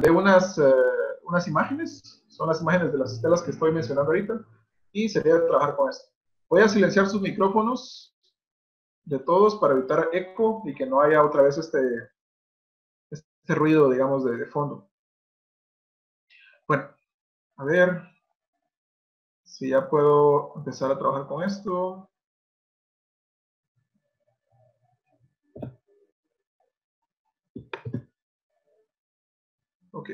mandé unas, eh, unas imágenes, son las imágenes de las estelas que estoy mencionando ahorita, y sería trabajar con esto. Voy a silenciar sus micrófonos de todos para evitar eco y que no haya otra vez este, este ruido, digamos, de, de fondo. Bueno, a ver si ya puedo empezar a trabajar con esto. Ok.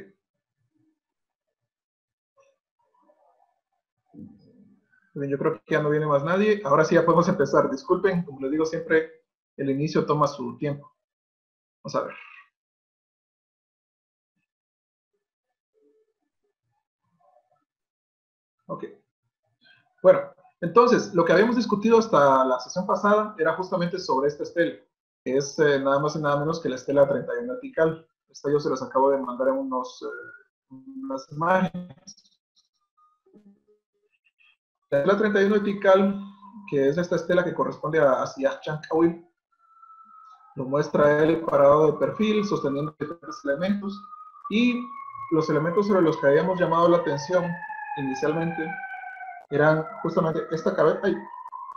Bien, yo creo que ya no viene más nadie. Ahora sí ya podemos empezar. Disculpen, como les digo siempre, el inicio toma su tiempo. Vamos a ver. Ok. Bueno, entonces, lo que habíamos discutido hasta la sesión pasada era justamente sobre esta estela, que es eh, nada más y nada menos que la estela 31 vertical. Esta yo se las acabo de mandar en unos, eh, unas imágenes. La estela 31 vertical, que es esta estela que corresponde a Asiah Chankawil, lo muestra él parado de perfil, sosteniendo diferentes elementos, y los elementos sobre los que habíamos llamado la atención inicialmente eran justamente esta cabeza,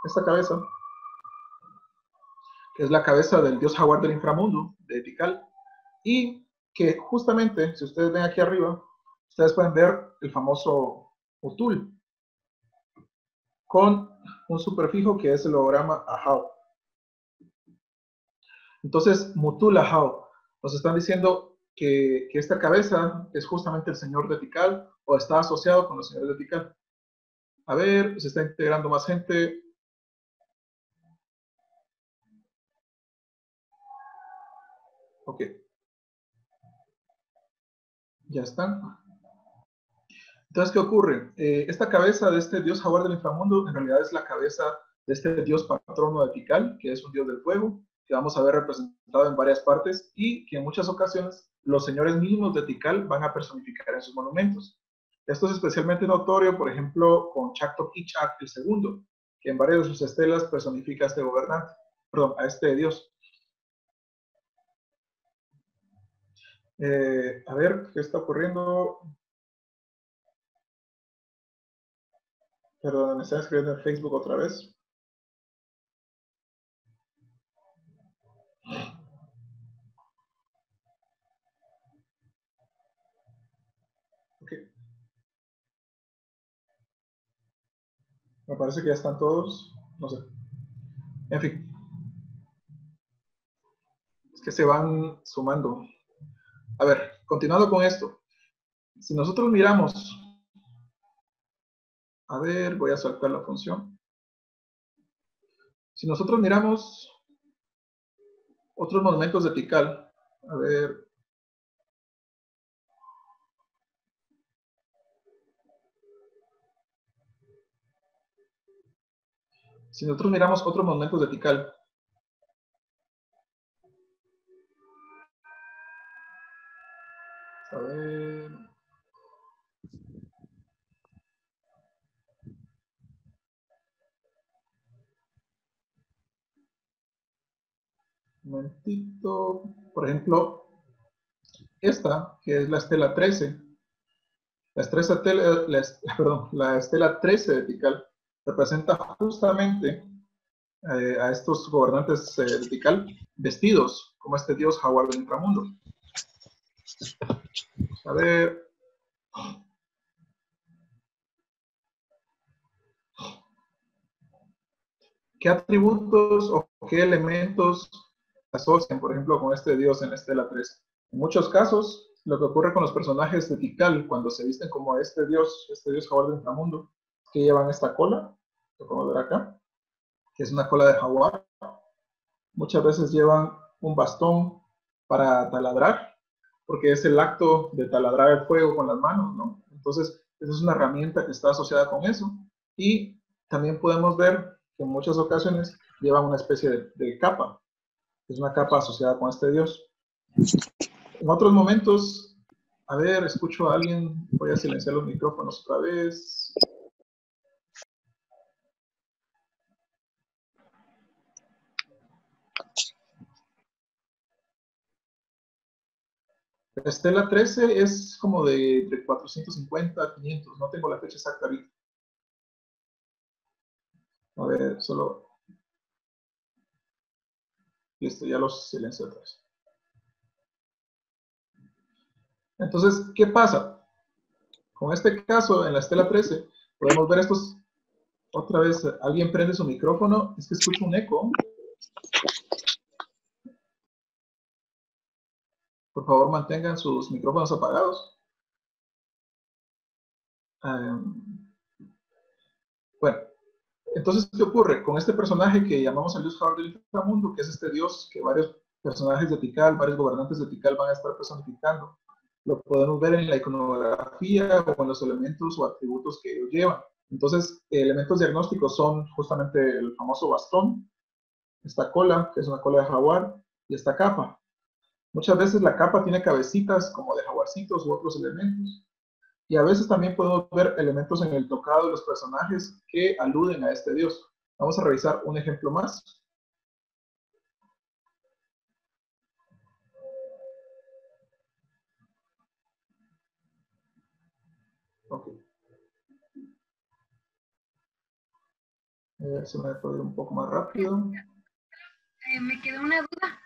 esta cabeza, que es la cabeza del dios jaguar del inframundo, de Tikal, y que justamente, si ustedes ven aquí arriba, ustedes pueden ver el famoso Utul, con un superfijo que es el holograma Ahau. Entonces, Mutul Ahau, nos están diciendo que, que, esta cabeza es justamente el señor de Tikal o está asociado con los señores de Tikal. A ver, se está integrando más gente. Ok. Ya están. Entonces, ¿qué ocurre? Eh, esta cabeza de este dios jaguar del inframundo en realidad es la cabeza de este dios patrono de Tikal, que es un dios del fuego, que vamos a ver representado en varias partes y que en muchas ocasiones los señores mismos de Tikal van a personificar en sus monumentos. Esto es especialmente notorio, por ejemplo, con Chacto Ichak II, que en varias de sus estelas personifica a este gobernante, perdón, a este dios. Eh, a ver, ¿qué está ocurriendo? Perdón, me están escribiendo en Facebook otra vez. Me parece que ya están todos. No sé. En fin. Es que se van sumando. A ver, continuando con esto. Si nosotros miramos. A ver, voy a saltar la función. Si nosotros miramos otros monumentos de Tikal, a ver, Si nosotros miramos otros monumentos de Tikal, ver. Un momentito. Por ejemplo, esta, que es la estela 13. La, estela, la, perdón, la estela 13 de Tikal representa justamente eh, a estos gobernantes eh, vertical vestidos como este dios jaguar del inframundo. A ver. ¿Qué atributos o qué elementos asocian, por ejemplo, con este dios en Estela 3? En muchos casos, lo que ocurre con los personajes de Tikal cuando se visten como este dios, este dios jaguar del inframundo, que llevan esta cola, que podemos ver acá, que es una cola de jaguar. Muchas veces llevan un bastón para taladrar, porque es el acto de taladrar el fuego con las manos, ¿no? Entonces, esa es una herramienta que está asociada con eso. Y también podemos ver que en muchas ocasiones llevan una especie de, de capa, es una capa asociada con este dios. En otros momentos, a ver, escucho a alguien, voy a silenciar los micrófonos otra vez. Estela 13 es como de, de 450 a 500, no tengo la fecha exacta ahorita. A ver, solo... Listo, ya los silencio atrás. Entonces, ¿qué pasa? Con este caso, en la estela 13, podemos ver estos... Otra vez, alguien prende su micrófono. Es que escucho un eco. Por favor, mantengan sus micrófonos apagados. bueno, entonces, ¿qué ocurre? Con este personaje que llamamos el dios del inframundo, que es este dios que varios personajes de Tikal, varios gobernantes de Tikal van a estar personificando. Lo podemos ver en la iconografía o en los elementos o atributos que ellos llevan. Entonces, elementos diagnósticos son justamente el famoso bastón, esta cola, que es una cola de jaguar, y esta capa. Muchas veces la capa tiene cabecitas como de jaguarcitos u otros elementos. Y a veces también podemos ver elementos en el tocado de los personajes que aluden a este dios. Vamos a revisar un ejemplo más. Ok. A ver si me puede ir un poco más rápido. Eh, me quedó una duda.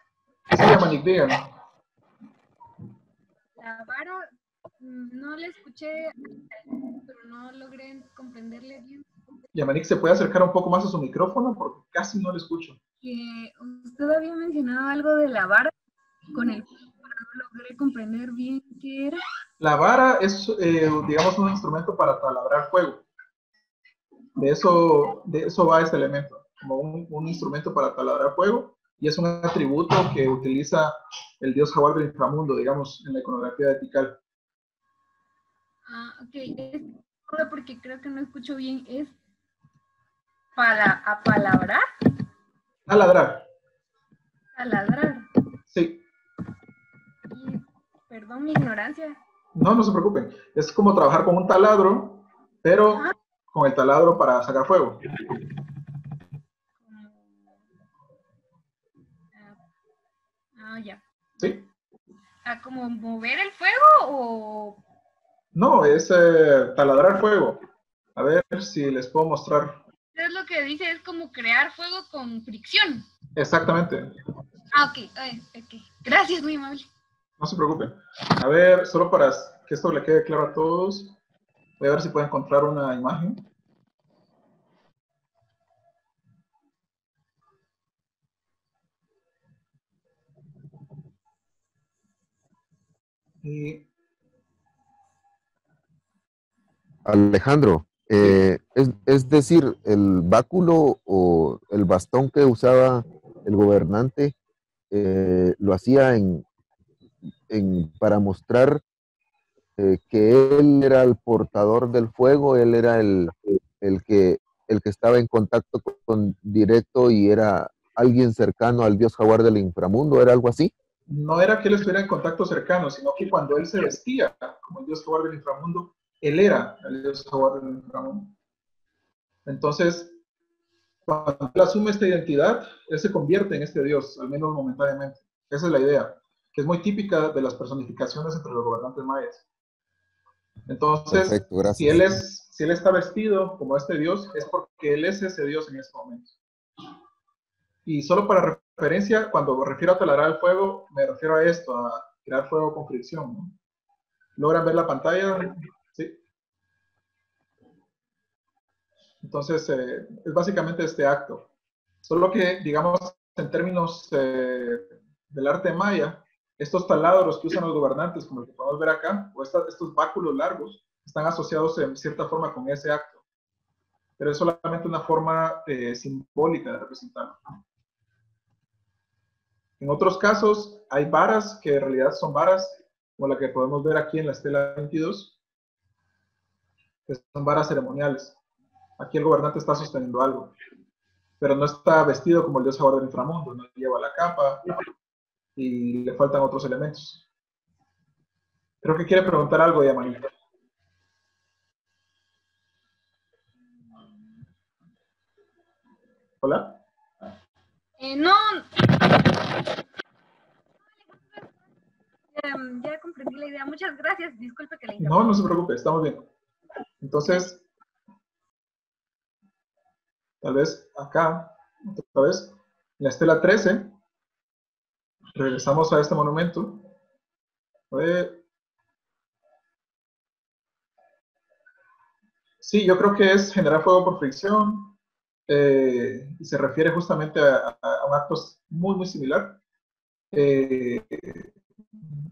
¿Qué se llama Nick? La vara no le escuché, pero no logré comprenderle bien. Yamanik, ¿se puede acercar un poco más a su micrófono? Porque casi no le escucho. Que usted había mencionado algo de la vara con el no logré comprender bien qué era. La vara es, eh, digamos, un instrumento para talabrar fuego. De eso, de eso va este elemento, como un, un instrumento para talabrar fuego y es un atributo que utiliza el dios jaguar del inframundo, digamos, en la iconografía de Tikal. Ah, ok. Es porque creo que no escucho bien. ¿Es para apalabrar? Taladrar. Taladrar. Sí. perdón mi ignorancia. No, no se preocupen. Es como trabajar con un taladro, pero con el taladro para sacar fuego. Ah, ya. ¿Sí? ¿A como mover el fuego o no, es eh, taladrar fuego. A ver si les puedo mostrar. Es lo que dice, es como crear fuego con fricción. Exactamente. Ah, ok, ok. Gracias, muy amable. No se preocupen. A ver, solo para que esto le quede claro a todos, voy a ver si puedo encontrar una imagen. Alejandro, eh, es, decir, el báculo o el bastón que usaba el gobernante eh, lo hacía en, para mostrar eh, que él era el portador del fuego, él era el, que, el que estaba en contacto con, directo y era alguien cercano al dios jaguar del inframundo, ¿era algo así? No era que él estuviera en contacto cercano, sino que cuando él se vestía como el dios jaguar del inframundo, él era el dios jaguar del inframundo. Entonces, cuando él asume esta identidad, él se convierte en este dios, al menos momentáneamente. Esa es la idea, que es muy típica de las personificaciones entre los gobernantes mayas. Entonces, si, él es, si él está vestido como este dios, es porque él es ese dios en este momento. Y solo para referencia, cuando me refiero a taladrar el fuego, me refiero a esto, a crear fuego con fricción. ¿Logran ver la pantalla? Entonces, eh, es básicamente este acto. Solo que, digamos, en términos eh, del arte maya, estos taladros que usan los gobernantes, como el que podemos ver acá, o estos báculos largos, están asociados en cierta forma con ese acto. Pero es solamente una forma eh, simbólica de representarlo. En otros casos, hay varas que en realidad son varas, como la que podemos ver aquí en la estela 22, que son varas ceremoniales. Aquí el gobernante está sosteniendo algo, pero no está vestido como el dios jaguar del inframundo, no lleva la capa y le faltan otros elementos. Creo que quiere preguntar algo, Yamanita. ¿Hola? Eh, no. Ya comprendí la idea. Muchas gracias. Disculpe que le No, no se preocupe, estamos bien. Entonces, tal vez acá, otra vez, en la estela 13, regresamos a este monumento. Sí, yo creo que es generar fuego por fricción eh, se refiere justamente a, un acto muy, muy similar eh,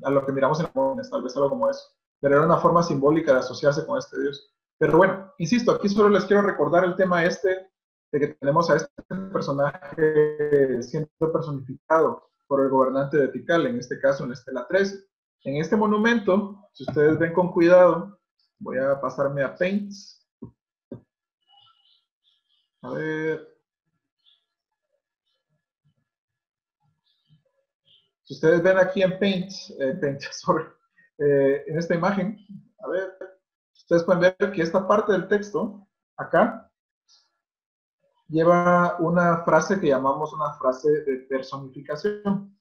a lo que miramos en la tal vez algo como eso. Pero era una forma simbólica de asociarse con este Dios. Pero bueno, insisto, aquí solo les quiero recordar el tema este de que tenemos a este personaje siendo personificado por el gobernante de Tikal, en este caso en la Estela 13. En este monumento, si ustedes ven con cuidado, voy a pasarme a Paints. A ver. Si ustedes ven aquí en Paint, eh, Paint sorry, eh, en esta imagen, a ver, ustedes pueden ver que esta parte del texto, acá, lleva una frase que llamamos una frase de personificación,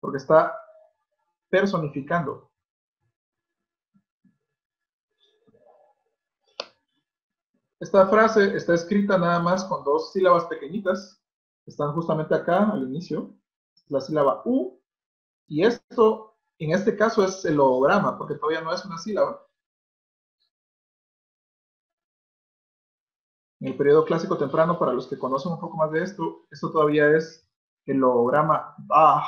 porque está personificando. Esta frase está escrita nada más con dos sílabas pequeñitas, están justamente acá al inicio, la sílaba U, y esto, en este caso, es el logograma, porque todavía no es una sílaba. En el periodo clásico temprano, para los que conocen un poco más de esto, esto todavía es el logograma Bah.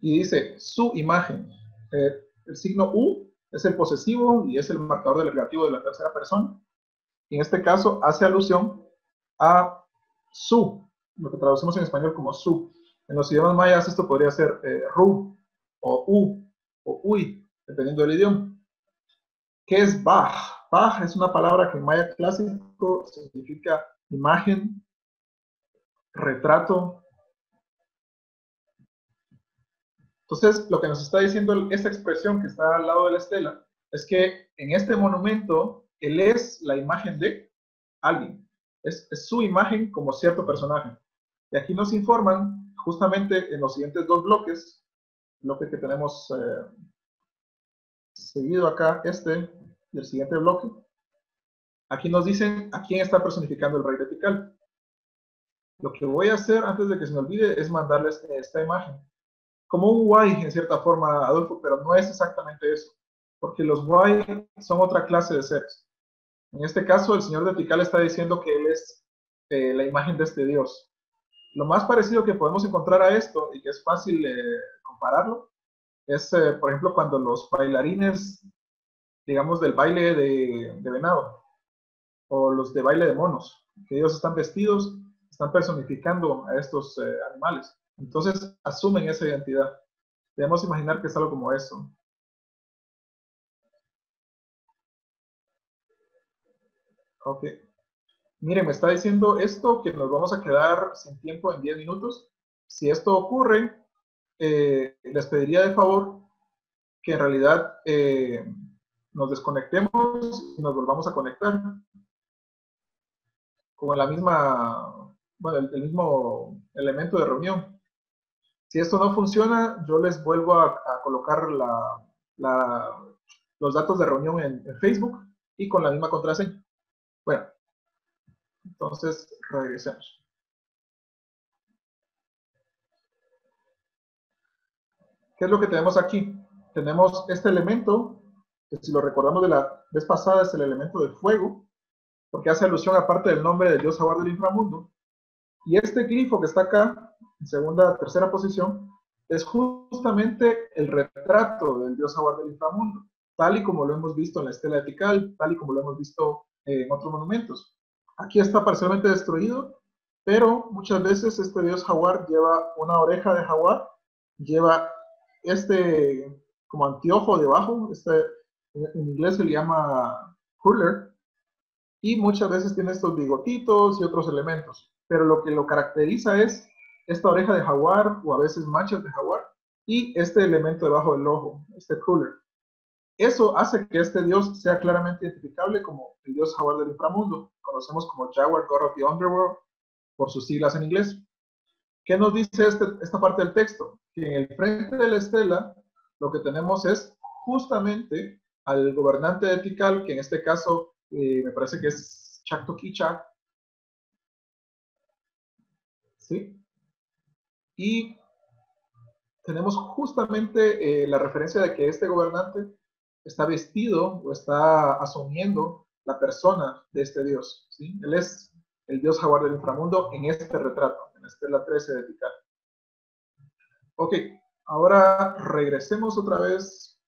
Y dice su imagen. Eh, el signo U es el posesivo y es el marcador del negativo de la tercera persona en este caso hace alusión a su, lo que traducimos en español como su. En los idiomas mayas esto podría ser eh, ru, o u, o uy, dependiendo del idioma. ¿Qué es Bach? Bach es una palabra que en maya clásico significa imagen, retrato. Entonces, lo que nos está diciendo esta expresión que está al lado de la estela es que en este monumento él es la imagen de alguien. Es, su imagen como cierto personaje. Y aquí nos informan justamente en los siguientes dos bloques, bloque que tenemos eh, seguido acá, este y el siguiente bloque. Aquí nos dicen a quién está personificando el rey vertical. Lo que voy a hacer antes de que se me olvide es mandarles esta imagen. Como un Y en cierta forma, Adolfo, pero no es exactamente eso. Porque los Y son otra clase de seres. En este caso, el señor de Tikal está diciendo que él es eh, la imagen de este Dios. Lo más parecido que podemos encontrar a esto, y que es fácil eh, compararlo, es, eh, por ejemplo, cuando los bailarines, digamos, del baile de, de venado, o los de baile de monos, que ellos están vestidos, están personificando a estos animales. Entonces, asumen esa identidad. Debemos imaginar que es algo como eso. Ok. Miren, me está diciendo esto que nos vamos a quedar sin tiempo en 10 minutos. Si esto ocurre, eh, les pediría de favor que en realidad eh, nos desconectemos y nos volvamos a conectar con la misma, bueno, el, mismo elemento de reunión. Si esto no funciona, yo les vuelvo a, colocar los datos de reunión en Facebook y con la misma contraseña. Bueno, entonces regresemos. ¿Qué es lo que tenemos aquí? Tenemos este elemento, que si lo recordamos de la vez pasada es el elemento de fuego, porque hace alusión a parte del nombre del dios Jaguar del inframundo. Y este glifo que está acá, en segunda, tercera posición, es justamente el retrato del dios Jaguar del inframundo, tal y como lo hemos visto en la estela etical, tal y como lo hemos visto en otros monumentos. Aquí está parcialmente destruido, pero muchas veces este dios jaguar lleva una oreja de jaguar, lleva este como anteojo debajo, este, en inglés se le llama cooler, y muchas veces tiene estos bigotitos y otros elementos. Pero lo que lo caracteriza es esta oreja de jaguar o a veces manchas de jaguar y este elemento debajo del ojo, este cooler. Eso hace que este dios sea claramente identificable como el dios jaguar del inframundo. Conocemos como Jaguar God of the Underworld por sus siglas en inglés. ¿Qué nos dice este, esta parte del texto? Que en el frente de la estela lo que tenemos es justamente al gobernante de Tikal, que en este caso eh, me parece que es Chactoquicha. ¿Sí? Y tenemos justamente eh, la referencia de que este gobernante está vestido o está asumiendo la persona de este Dios. Él es el Dios jaguar del inframundo en este retrato, en Estela 13 de. Ok, ahora regresemos otra vez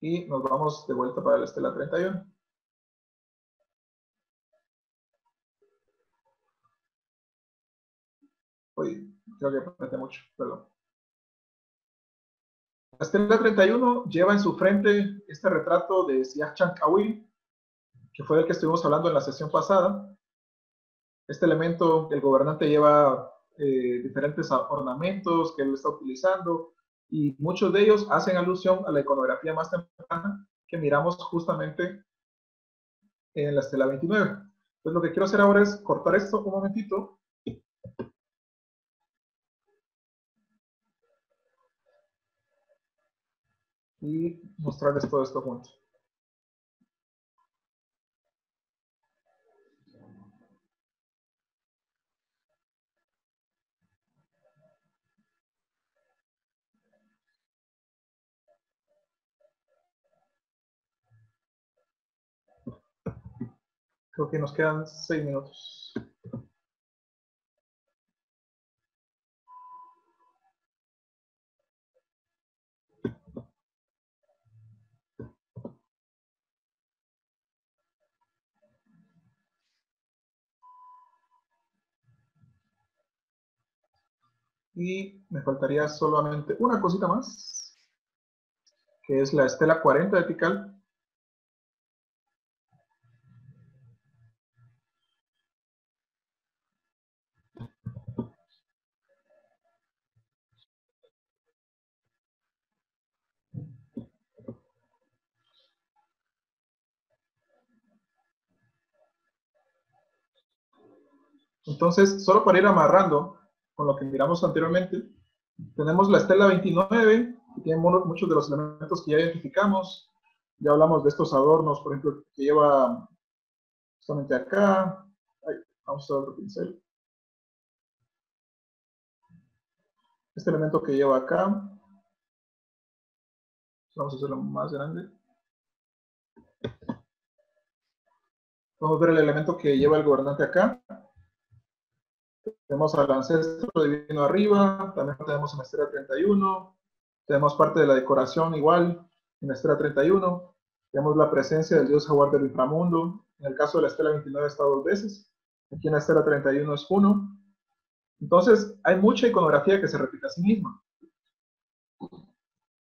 y nos vamos de vuelta para la Estela 31. Oye, creo que apreté mucho, perdón. La estela 31 lleva en su frente este retrato de Siach Kawil, que fue del que estuvimos hablando en la sesión pasada. Este elemento, el gobernante lleva eh, diferentes ornamentos que él está utilizando y muchos de ellos hacen alusión a la iconografía más temprana que miramos justamente en la estela 29. Entonces lo que quiero hacer ahora es cortar esto un momentito y mostrarles todo esto junto. Creo que nos quedan seis minutos. Y me faltaría solamente una cosita más, que es la estela 40 de Tikal. Entonces, solo para ir amarrando, con lo que miramos anteriormente. Tenemos la estela 29, que tiene muchos de los elementos que ya identificamos. Ya hablamos de estos adornos, por ejemplo, que lleva justamente acá. vamos a otro pincel. Este elemento que lleva acá. Vamos a hacerlo más grande. A ver el elemento que lleva el gobernante acá. Tenemos al ancestro divino arriba, también tenemos en Estela 31, tenemos parte de la decoración igual en Estela 31, tenemos la presencia del dios jaguar del inframundo, en el caso de la Estela 29 está dos veces, aquí en la Estela 31 es uno. Entonces, hay mucha iconografía que se repite a sí misma.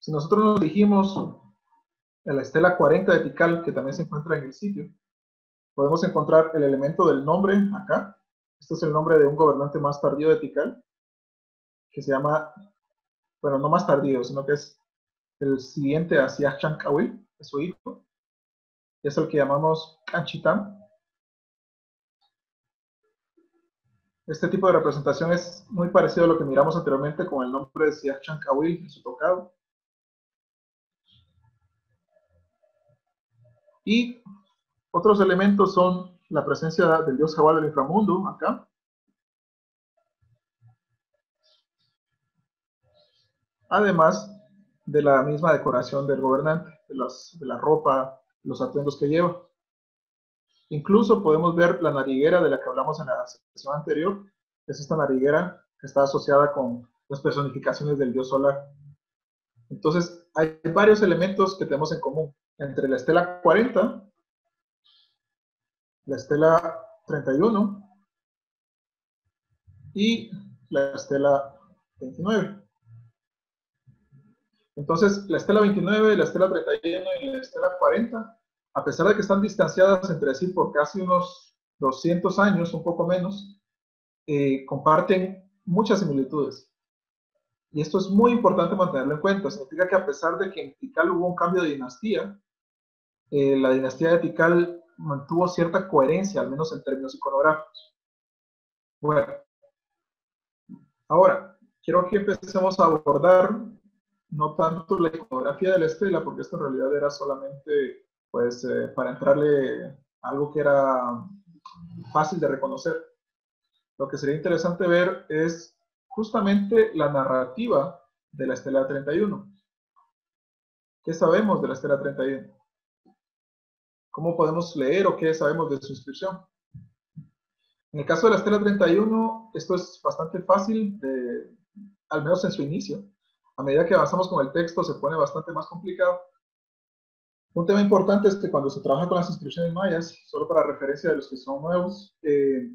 Si nosotros nos dirigimos a la Estela 40 de Tikal, que también se encuentra en el sitio, podemos encontrar el elemento del nombre acá, este es el nombre de un gobernante más tardío de Tikal, que se llama, bueno, no más tardío, sino que es el siguiente a Siach Kawil, es su hijo. Es el que llamamos Kanchitam. Este tipo de representación es muy parecido a lo que miramos anteriormente con el nombre de Siach Kawil en su tocado. Y otros elementos son la presencia del dios Jabal del inframundo acá. Además de la misma decoración del gobernante, de, de la ropa, los atuendos que lleva. Incluso podemos ver la nariguera de la que hablamos en la sesión anterior. Es esta nariguera que está asociada con las personificaciones del dios solar. Entonces, hay varios elementos que tenemos en común entre la estela 40 la estela 31 y la estela 29. Entonces, la estela 29, la estela 31 y la estela 40, a pesar de que están distanciadas entre sí por casi unos 200 años, un poco menos, eh, comparten muchas similitudes. Y esto es muy importante mantenerlo en cuenta. Significa que a pesar de que en Tikal hubo un cambio de dinastía, eh, la dinastía de Tikal mantuvo cierta coherencia, al menos en términos iconográficos. Bueno, ahora, quiero que empecemos a abordar no tanto la iconografía de la estela, porque esto en realidad era solamente pues eh, para entrarle algo que era fácil de reconocer. Lo que sería interesante ver es justamente la narrativa de la estela 31. ¿Qué sabemos de la estela 31? ¿Cómo podemos leer o qué sabemos de su inscripción? En el caso de la estela 31, esto es bastante fácil, de, al menos en su inicio. A medida que avanzamos con el texto se pone bastante más complicado. Un tema importante es que cuando se trabaja con las inscripciones mayas, solo para referencia de los que son nuevos, eh,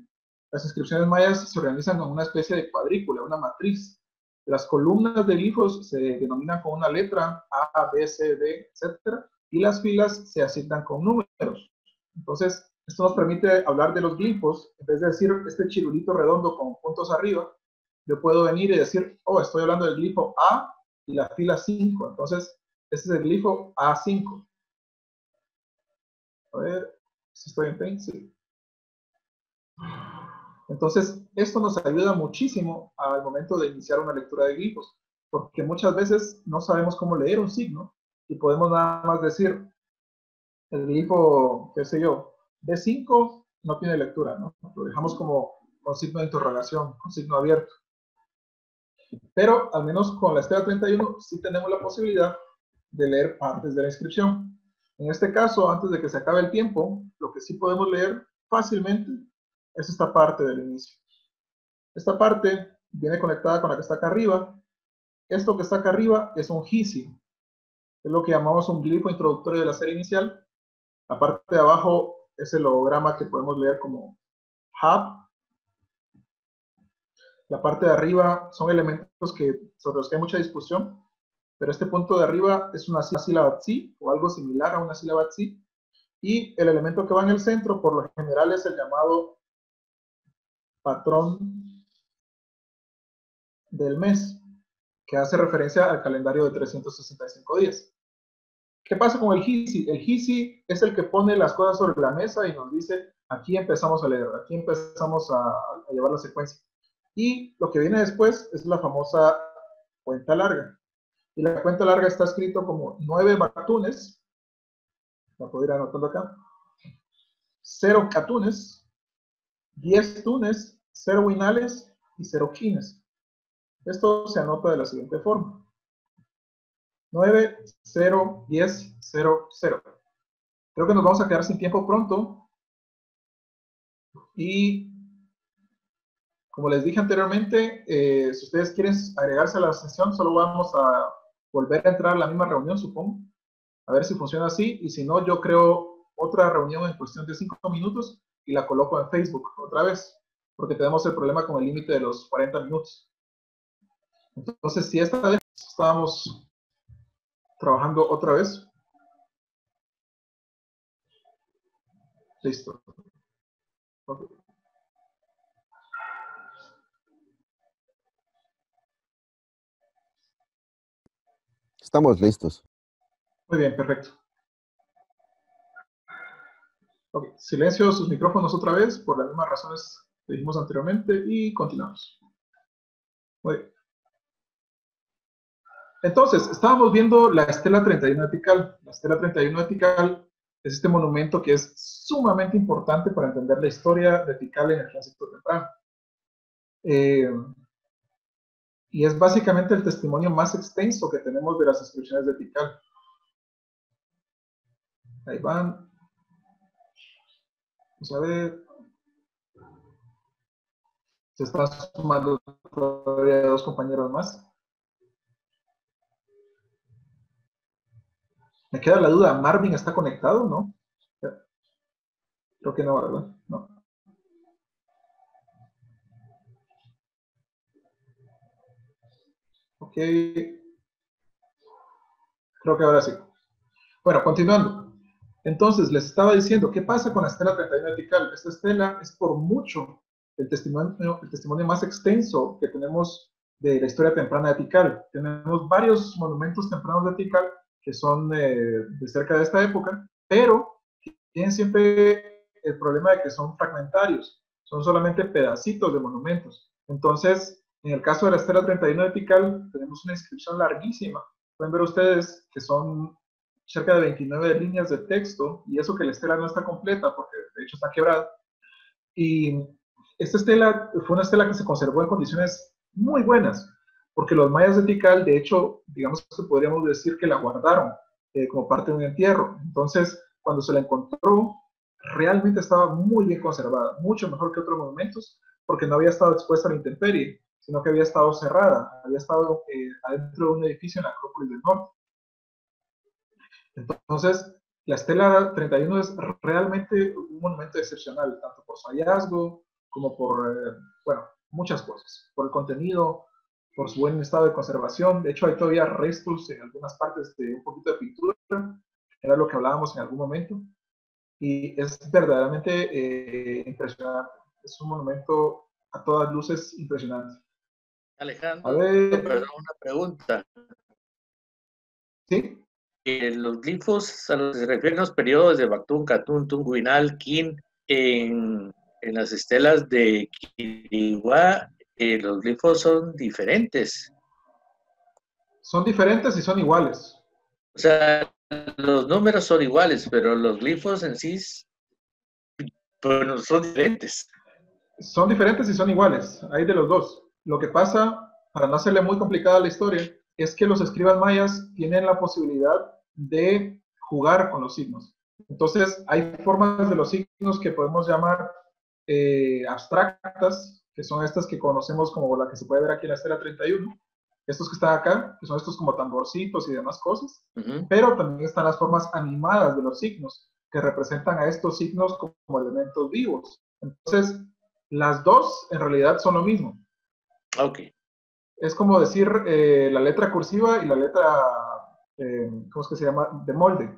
las inscripciones mayas se organizan con una especie de cuadrícula, una matriz. Las columnas de glifos se denominan con una letra A, B, C, D, etc. Y las filas se asignan con números. Entonces, esto nos permite hablar de los glifos. En vez de decir este chirulito redondo con puntos arriba, yo puedo venir y decir, oh, estoy hablando del glifo A y la fila 5. Entonces, este es el glifo A5. A ver si estoy en Paint. Entonces, esto nos ayuda muchísimo al momento de iniciar una lectura de glifos, porque muchas veces no sabemos cómo leer un signo y podemos nada más decir, el glifo, qué sé yo, B5 no tiene lectura, ¿no? Lo dejamos como con signo de interrogación, con signo abierto. Pero al menos con la estela 31 sí tenemos la posibilidad de leer partes de la inscripción. En este caso, antes de que se acabe el tiempo, lo que sí podemos leer fácilmente es esta parte del inicio. Esta parte viene conectada con la que está acá arriba. Esto que está acá arriba es un hisi. Es lo que llamamos un glifo introductorio de la serie inicial. La parte de abajo es el holograma que podemos leer como hub. La parte de arriba son elementos que, sobre los que hay mucha discusión, pero este punto de arriba es una sílaba tsi o algo similar a una sílaba tsi. Y el elemento que va en el centro, por lo general, es el llamado patrón del mes, que hace referencia al calendario de 365 días. ¿Qué pasa con el Hisi? El Hisi es el que pone las cosas sobre la mesa y nos dice, aquí empezamos a leer, aquí empezamos a, a llevar la secuencia. Y lo que viene después es la famosa cuenta larga. Y la cuenta larga está escrito como 9 batunes, la puedo ir anotando acá, 0 catunes, 10 tunes, 0 winales y 0 quines. Esto se anota de la siguiente forma. 9, 0, 10, 0, 0. Creo que nos vamos a quedar sin tiempo pronto. Y como les dije anteriormente, eh, si ustedes quieren agregarse a la sesión, solo vamos a volver a entrar a la misma reunión, supongo. A ver si funciona así. Y si no, yo creo otra reunión en cuestión de cinco minutos y la coloco en Facebook otra vez, porque tenemos el problema con el límite de los 40 minutos. Entonces, si esta vez estábamos trabajando otra vez. Listo. Estamos listos. Muy bien, perfecto. Ok, silencio sus micrófonos otra vez por las mismas razones que dijimos anteriormente y continuamos. Muy bien. Entonces, estábamos viendo la estela 31 etical. La estela 31 etical es este monumento que es sumamente importante para entender la historia de Tikal en el clásico temprano. Eh, y es básicamente el testimonio más extenso que tenemos de las inscripciones de Tikal. Ahí van. Vamos a ver. Se están sumando todavía dos compañeros más. Me queda la duda, ¿Marvin está conectado? ¿No? Creo que no, ¿verdad? No. Ok. Creo que ahora sí. Bueno, continuando. Entonces, les estaba diciendo, ¿qué pasa con la estela 31 Etical? Esta estela es por mucho el testimonio, el testimonio más extenso que tenemos de la historia temprana de Tikal. Tenemos varios monumentos tempranos de Tikal que son de cerca de esta época, pero tienen siempre el problema de que son fragmentarios, son solamente pedacitos de monumentos. Entonces, En el caso de la estela 31 de Tikal, tenemos una inscripción larguísima. Pueden ver ustedes que son cerca de 29 líneas de texto, y eso que la estela no está completa, porque de hecho está quebrada. Y esta estela fue una estela que se conservó en condiciones muy buenas, porque los mayas de Tikal, de hecho, digamos que podríamos decir que la guardaron eh, como parte de un entierro. Entonces, cuando se la encontró, realmente estaba muy bien conservada, mucho mejor que otros monumentos, porque no había estado expuesta a la intemperie, sino que había estado cerrada, había estado eh, adentro de un edificio en la Acrópolis del Norte. Entonces, la estela 31 es realmente un monumento excepcional, tanto por su hallazgo como por, eh, bueno, muchas cosas, por el contenido, por su buen estado de conservación. De hecho, hay todavía restos en algunas partes de un poquito de pintura, era lo que hablábamos en algún momento, y es verdaderamente eh, impresionante. Es un monumento a todas luces impresionante. Alejandro, perdón, una pregunta. ¿Sí? los glifos a los que se refieren los periodos de Bactún, Catún, Tunguinal, Quin, en, en, las estelas de Quiriguá, los glifos son diferentes. Son diferentes y son iguales. O sea, los números son iguales, pero los glifos en sí bueno, son diferentes. Son diferentes y son iguales, hay de los dos. Lo que pasa, para no hacerle muy complicada la historia, es que los escribas mayas tienen la posibilidad de jugar con los signos. Entonces, hay formas de los signos que podemos llamar eh, abstractas, que son estas que conocemos como la que se puede ver aquí en la estela 31, estos que están acá, que son estos como tamborcitos y demás cosas, pero también están las formas animadas de los signos, que representan a estos signos como elementos vivos. Entonces, las dos en realidad son lo mismo. Ok. Es como decir eh, la letra cursiva y la letra, eh, ¿cómo es que se llama? De molde.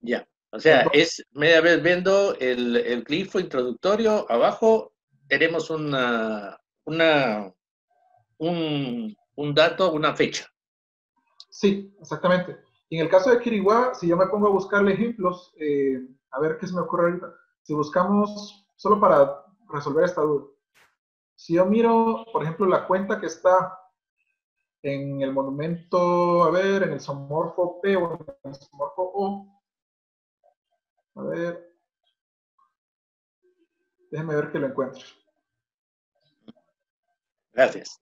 Ya. O sea, es media vez viendo el, el glifo introductorio, abajo tenemos una, un, un dato, una fecha. Sí, exactamente. en el caso de Kiriguá, si yo me pongo a buscarle ejemplos, eh, a ver qué se me ocurre ahorita. Si buscamos, solo para resolver esta duda, si yo miro, por ejemplo, la cuenta que está en el monumento, a ver, en el somorfo P o en el somorfo O, a ver, déjeme ver que lo encuentro. Gracias.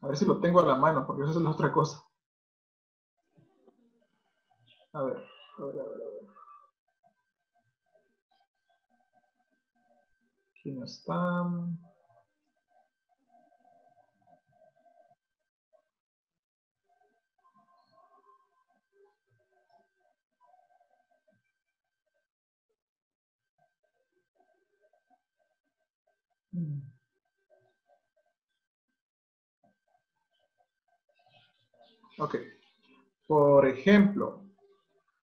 A ver si lo tengo a la mano, porque eso es la otra cosa. A ver, a ver, a ver, a ver. Ok. Por ejemplo,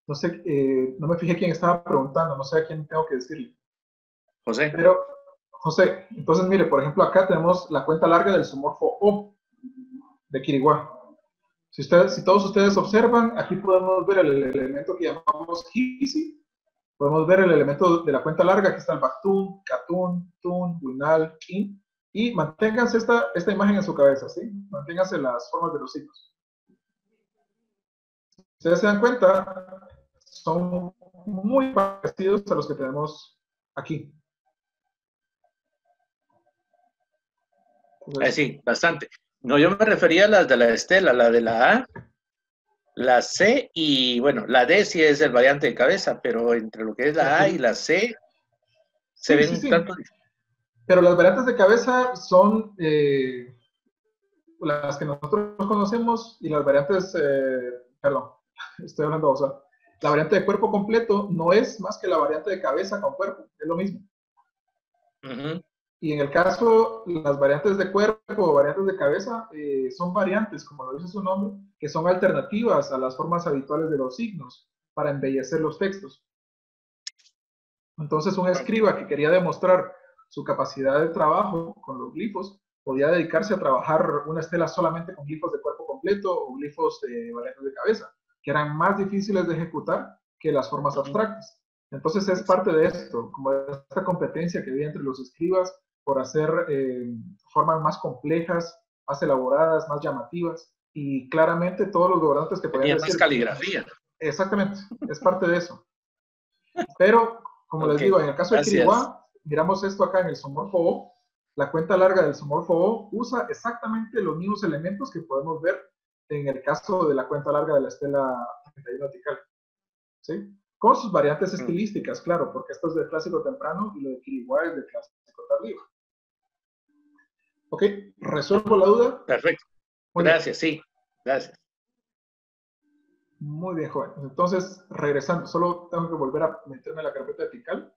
no sé, eh, no me fijé quién estaba preguntando, no sé a quién tengo que decirle. José. Pero, José, entonces mire, por ejemplo, acá tenemos la cuenta larga del somorfo O de Kiriguá. Si, ustedes, si todos ustedes observan, aquí podemos ver el, elemento que llamamos Hisi. Podemos ver el elemento de la cuenta larga, aquí está el Bactún, Catún, Tun, Winal, Kin. Y manténganse esta, esta imagen en su cabeza, ¿sí? Manténganse las formas de los signos ustedes se dan cuenta, son muy parecidos a los que tenemos aquí. Eh, sí, bastante. No, yo me refería a las de la estela, la de la A, la C y, bueno, la D sí es el variante de cabeza, pero entre lo que es la A y la C se ven tanto. Pero las variantes de cabeza son eh, las que nosotros conocemos y las variantes, eh, perdón, estoy hablando, o sea, la variante de cuerpo completo no es más que la variante de cabeza con cuerpo, es lo mismo. Y en el caso, las variantes de cuerpo o variantes de cabeza eh, son variantes, como lo dice su nombre, que son alternativas a las formas habituales de los signos para embellecer los textos. Entonces, un escriba que quería demostrar su capacidad de trabajo con los glifos podía dedicarse a trabajar una estela solamente con glifos de cuerpo completo o glifos de variantes de cabeza, que eran más difíciles de ejecutar que las formas abstractas. Entonces es parte de esto, como esta competencia que había entre los escribas por hacer eh, formas más complejas, más elaboradas, más llamativas, y claramente todos los gobernantes que podían más caligrafía. Exactamente, es parte de eso. Pero, como les digo, en el caso de Kiriwa, miramos esto acá en el somorfo O, la cuenta larga del somorfo O usa exactamente los mismos elementos que podemos ver en el caso de la cuenta larga de la estela 31 vertical. ¿Sí? Con sus variantes mm. estilísticas, claro, porque esto es de clásico temprano y lo de Kiriwa es de clásico tardío. ¿Ok? ¿Resuelvo la duda? Perfecto. Gracias, sí. Gracias. Muy bien, joven. Entonces, regresando, solo tengo que volver a meterme en la carpeta vertical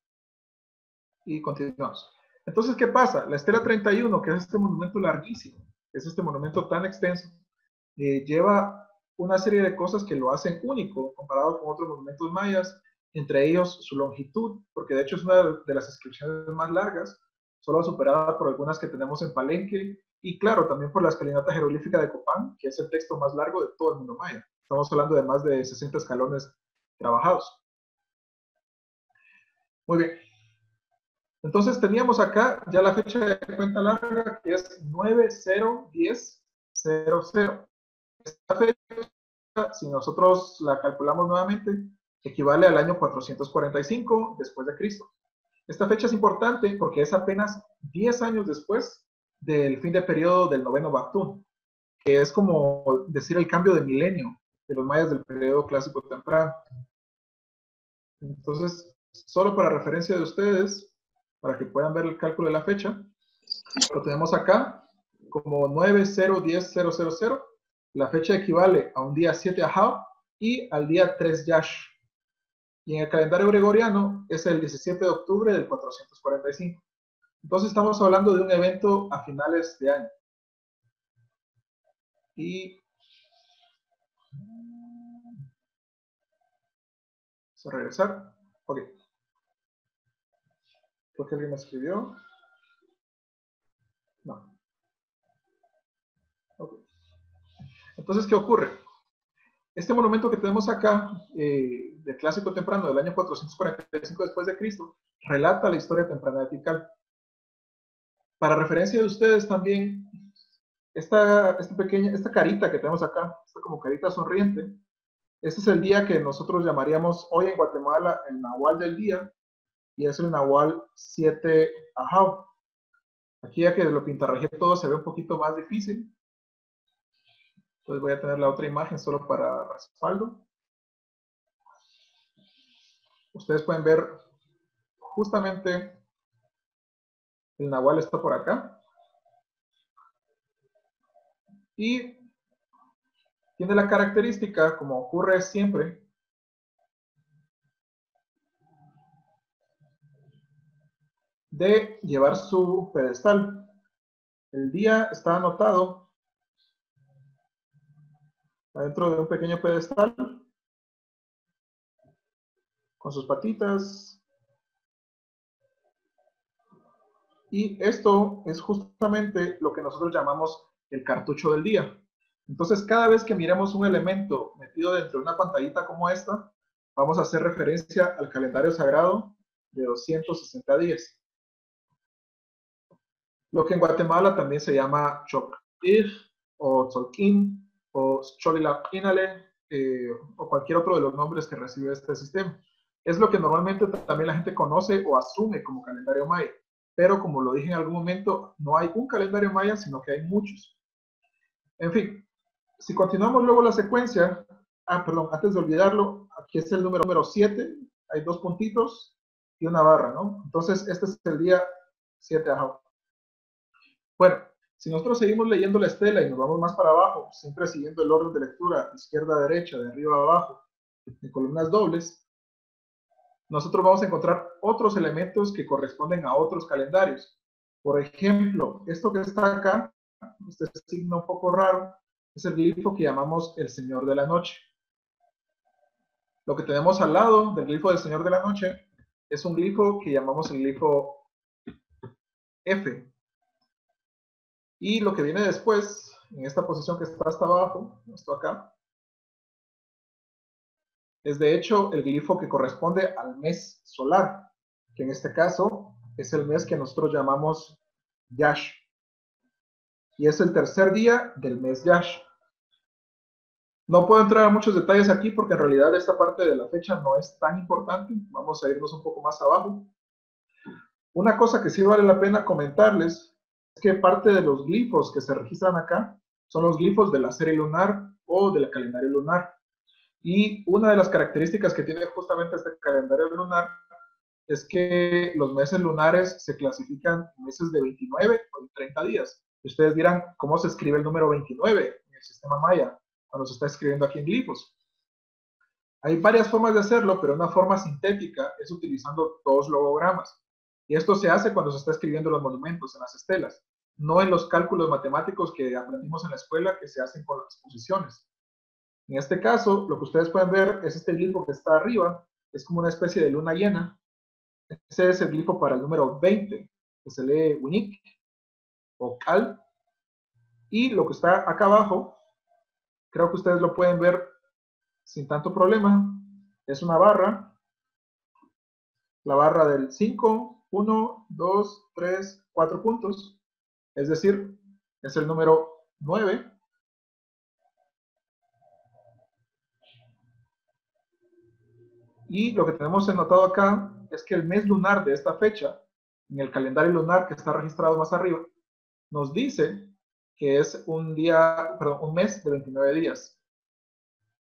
y continuamos. Entonces, ¿qué pasa? La estela 31, que es este monumento larguísimo, es este monumento tan extenso, eh, lleva una serie de cosas que lo hacen único comparado con otros monumentos mayas, entre ellos su longitud, porque de hecho es una de las inscripciones más largas, solo superada por algunas que tenemos en Palenque, y claro, también por la escalinata jeroglífica de Copán, que es el texto más largo de todo el mundo maya. Estamos hablando de más de 60 escalones trabajados. Muy bien. Entonces teníamos acá ya la fecha de cuenta larga que es 901000. Esta fecha, si nosotros la calculamos nuevamente, equivale al año 445 después de Cristo. Esta fecha es importante porque es apenas 10 años después del fin de periodo del noveno Bactún, que es como decir el cambio de milenio de los mayas del periodo clásico temprano. Entonces, solo para referencia de ustedes, para que puedan ver el cálculo de la fecha, lo tenemos acá como 9010000. La fecha equivale a un día 7 Ahab y al día 3 Yash. Y en el calendario gregoriano es el 17 de octubre del 445. Entonces estamos hablando de un evento a finales de año. Y vamos a regresar. Ok. ¿Por qué alguien me escribió. No. Ok. Entonces, ¿qué ocurre? Este monumento que tenemos acá, eh, del clásico temprano del año 445 después de Cristo, relata la historia temprana de Tikal. Para referencia de ustedes también, esta, esta pequeña, esta carita que tenemos acá, esta como carita sonriente, este es el día que nosotros llamaríamos hoy en Guatemala el Nahual del día, y es el Nahual 7 Ajau. Aquí ya que lo pintarrajé todo se ve un poquito más difícil, entonces voy a tener la otra imagen solo para respaldo. Ustedes pueden ver justamente el nahual está por acá. Y tiene la característica, como ocurre siempre, de llevar su pedestal. El día está anotado adentro de un pequeño pedestal con sus patitas. Y esto es justamente lo que nosotros llamamos el cartucho del día. Entonces, cada vez que miremos un elemento metido dentro de una pantallita como esta, vamos a hacer referencia al calendario sagrado de 260 días. Lo que en Guatemala también se llama Chocir o Tzolkin o Cholila Inale eh, o cualquier otro de los nombres que recibe este sistema. Es lo que normalmente también la gente conoce o asume como calendario maya. Pero como lo dije en algún momento, no hay un calendario maya, sino que hay muchos. En fin, si continuamos luego la secuencia, ah, perdón, antes de olvidarlo, aquí es el número, número 7, hay dos puntitos y una barra, ¿no? Entonces, este es el día 7 Bueno, si nosotros seguimos leyendo la estela y nos vamos más para abajo, siempre siguiendo el orden de lectura, izquierda a derecha, de arriba a abajo, en columnas dobles, nosotros vamos a encontrar otros elementos que corresponden a otros calendarios. Por ejemplo, esto que está acá, este signo un poco raro, es el glifo que llamamos el Señor de la Noche. Lo que tenemos al lado del glifo del Señor de la Noche es un glifo que llamamos el glifo F, y lo que viene después en esta posición que está hasta abajo, esto acá, es de hecho el glifo que corresponde al mes solar, que en este caso es el mes que nosotros llamamos Yash. Y es el tercer día del mes Yash. No puedo entrar a muchos detalles aquí porque en realidad esta parte de la fecha no es tan importante. Vamos a irnos un poco más abajo. Una cosa que sí vale la pena comentarles es que parte de los glifos que se registran acá son los glifos de la serie lunar o del calendario lunar. Y una de las características que tiene justamente este calendario lunar es que los meses lunares se clasifican meses de 29 o 30 días. Y ustedes dirán, ¿cómo se escribe el número 29 en el sistema maya cuando se está escribiendo aquí en glifos? Hay varias formas de hacerlo, pero una forma sintética es utilizando dos logogramas. Y esto se hace cuando se está escribiendo los monumentos en las estelas, no en los cálculos matemáticos que aprendimos en la escuela que se hacen con las posiciones. En este caso, lo que ustedes pueden ver es este glifo que está arriba, es como una especie de luna llena. Ese es el glifo para el número 20, que se lee Winik o Cal. Y lo que está acá abajo, creo que ustedes lo pueden ver sin tanto problema, es una barra, la barra del 5, 1, 2, 3, 4 puntos, es decir, es el número 9, Y lo que tenemos anotado acá es que el mes lunar de esta fecha, en el calendario lunar que está registrado más arriba, nos dice que es un día, perdón, un mes de 29 días.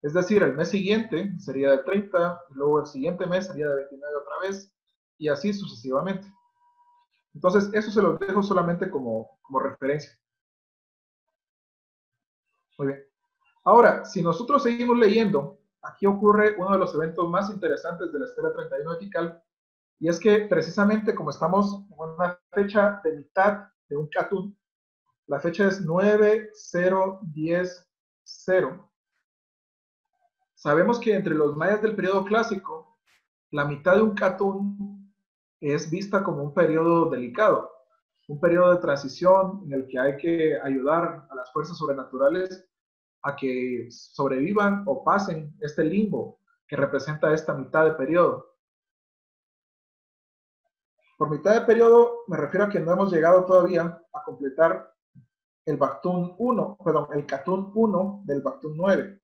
Es decir, el mes siguiente sería de 30, y luego el siguiente mes sería de 29 otra vez, y así sucesivamente. Entonces, eso se lo dejo solamente como, como referencia. Muy bien. Ahora, si nosotros seguimos leyendo aquí ocurre uno de los eventos más interesantes de la estela 31 epical, y es que precisamente como estamos en una fecha de mitad de un catún, la fecha es 9010. Sabemos que entre los mayas del periodo clásico, la mitad de un catún es vista como un periodo delicado, un periodo de transición en el que hay que ayudar a las fuerzas sobrenaturales a que sobrevivan o pasen este limbo que representa esta mitad de periodo. Por mitad de periodo me refiero a que no hemos llegado todavía a completar el Bactún 1, perdón, el Catún 1 del Bactún 9.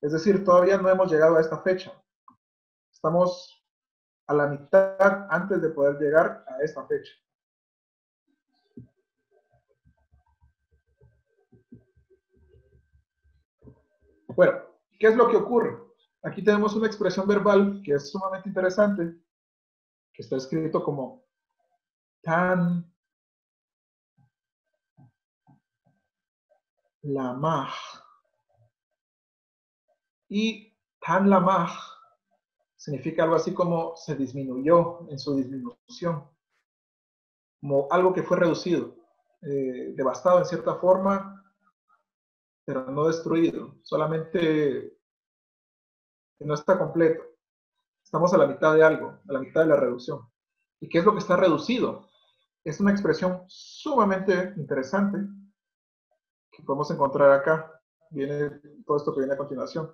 Es decir, todavía no hemos llegado a esta fecha. Estamos a la mitad antes de poder llegar a esta fecha. Bueno, ¿qué es lo que ocurre? Aquí tenemos una expresión verbal que es sumamente interesante, que está escrito como tan lamaj. Y tan lamaj significa algo así como se disminuyó en su disminución, como algo que fue reducido, eh, devastado en cierta forma, pero no destruido, solamente no está completo. Estamos a la mitad de algo, a la mitad de la reducción. ¿Y qué es lo que está reducido? Es una expresión sumamente interesante que podemos encontrar acá. Viene todo esto que viene a continuación.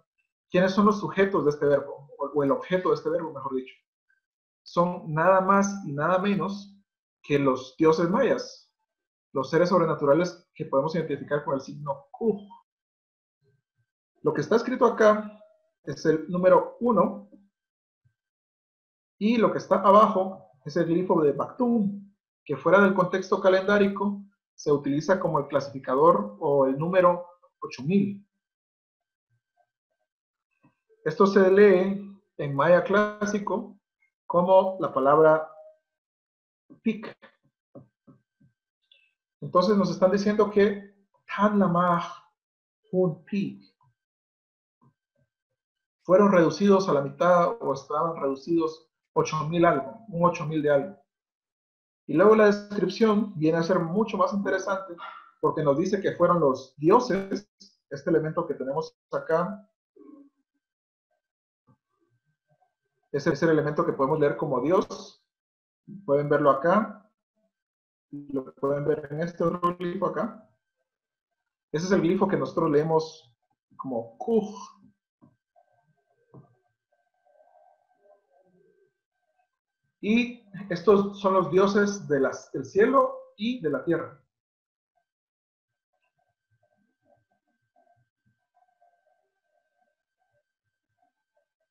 ¿Quiénes son los sujetos de este verbo? O el objeto de este verbo, mejor dicho. Son nada más y nada menos que los dioses mayas, los seres sobrenaturales que podemos identificar con el signo Q. Lo que está escrito acá es el número 1 y lo que está abajo es el glifo de Bactum, que fuera del contexto calendárico se utiliza como el clasificador o el número 8000. Esto se lee en maya clásico como la palabra pic. Entonces nos están diciendo que tan lamaj un pic fueron reducidos a la mitad o estaban reducidos 8000 algo, un 8000 de algo. Y luego la descripción viene a ser mucho más interesante porque nos dice que fueron los dioses, este elemento que tenemos acá, ese es el elemento que podemos leer como Dios, pueden verlo acá, lo pueden ver en este otro libro acá, Ese es el glifo que nosotros leemos como Kuj. Y estos son los dioses del cielo y de la tierra.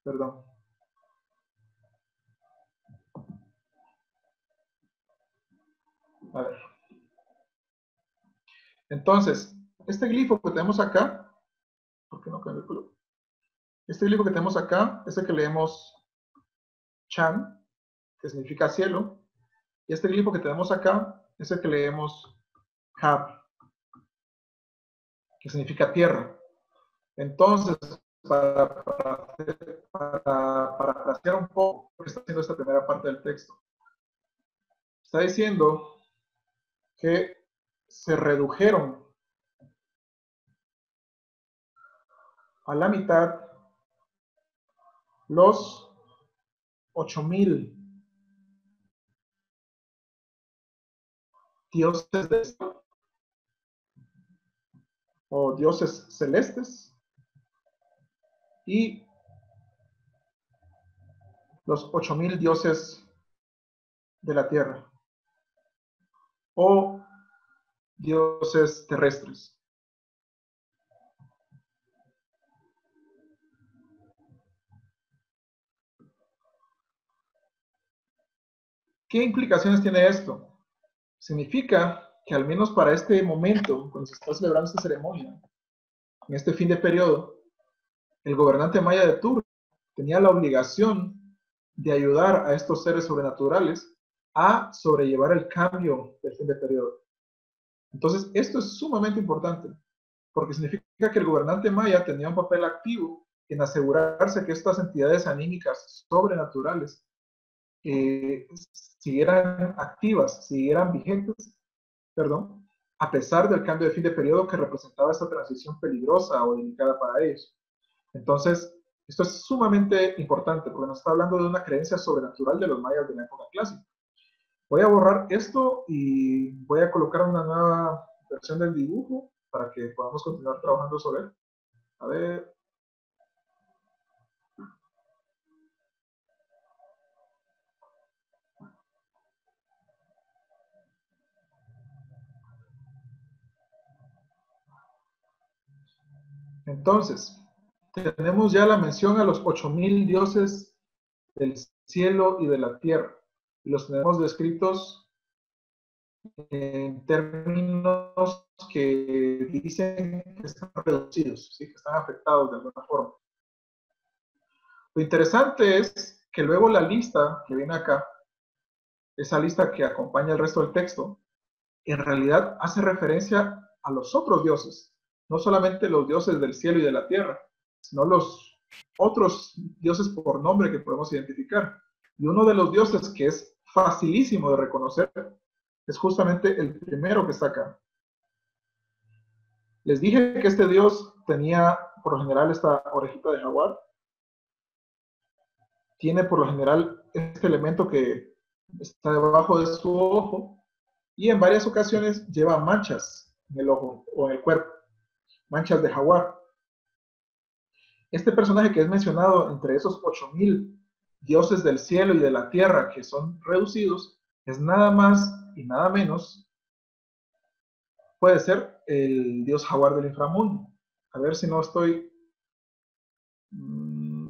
Perdón. A ver. Entonces, este glifo que tenemos acá, ¿por qué no cambia el color? Este glifo que tenemos acá es el que leemos Chan, que significa cielo, y este glifo que tenemos acá es el que leemos Hab, que significa tierra. Entonces, para, para, para, un poco lo que está haciendo esta primera parte del texto, está diciendo que se redujeron a la mitad los 8000 dioses de o dioses celestes y los 8000 dioses de la tierra o dioses terrestres. ¿Qué implicaciones tiene esto? Significa que al menos para este momento, cuando se está celebrando esta ceremonia, en este fin de periodo, el gobernante maya de Tur tenía la obligación de ayudar a estos seres sobrenaturales a sobrellevar el cambio del fin de periodo. Entonces, esto es sumamente importante, porque significa que el gobernante maya tenía un papel activo en asegurarse que estas entidades anímicas sobrenaturales eh, siguieran activas, siguieran vigentes, perdón, a pesar del cambio de fin de periodo que representaba esta transición peligrosa o delicada para ellos. Entonces, esto es sumamente importante porque nos está hablando de una creencia sobrenatural de los mayas de la época clásica. Voy a borrar esto y voy a colocar una nueva versión del dibujo para que podamos continuar trabajando sobre él. A ver. Entonces, tenemos ya la mención a los 8000 dioses del cielo y de la tierra los tenemos descritos en términos que dicen que están reducidos, que están afectados de alguna forma. Lo interesante es que luego la lista que viene acá, esa lista que acompaña el resto del texto, en realidad hace referencia a los otros dioses, no solamente los dioses del cielo y de la tierra, sino los otros dioses por nombre que podemos identificar. Y uno de los dioses que es facilísimo de reconocer es justamente el primero que está acá. Les dije que este dios tenía por lo general esta orejita de jaguar. Tiene por lo general este elemento que está debajo de su ojo y en varias ocasiones lleva manchas en el ojo o en el cuerpo, manchas de jaguar. Este personaje que es mencionado entre esos 8000 dioses del cielo y de la tierra que son reducidos, es nada más y nada menos, puede ser el dios jaguar del inframundo. A ver si no estoy... Mm,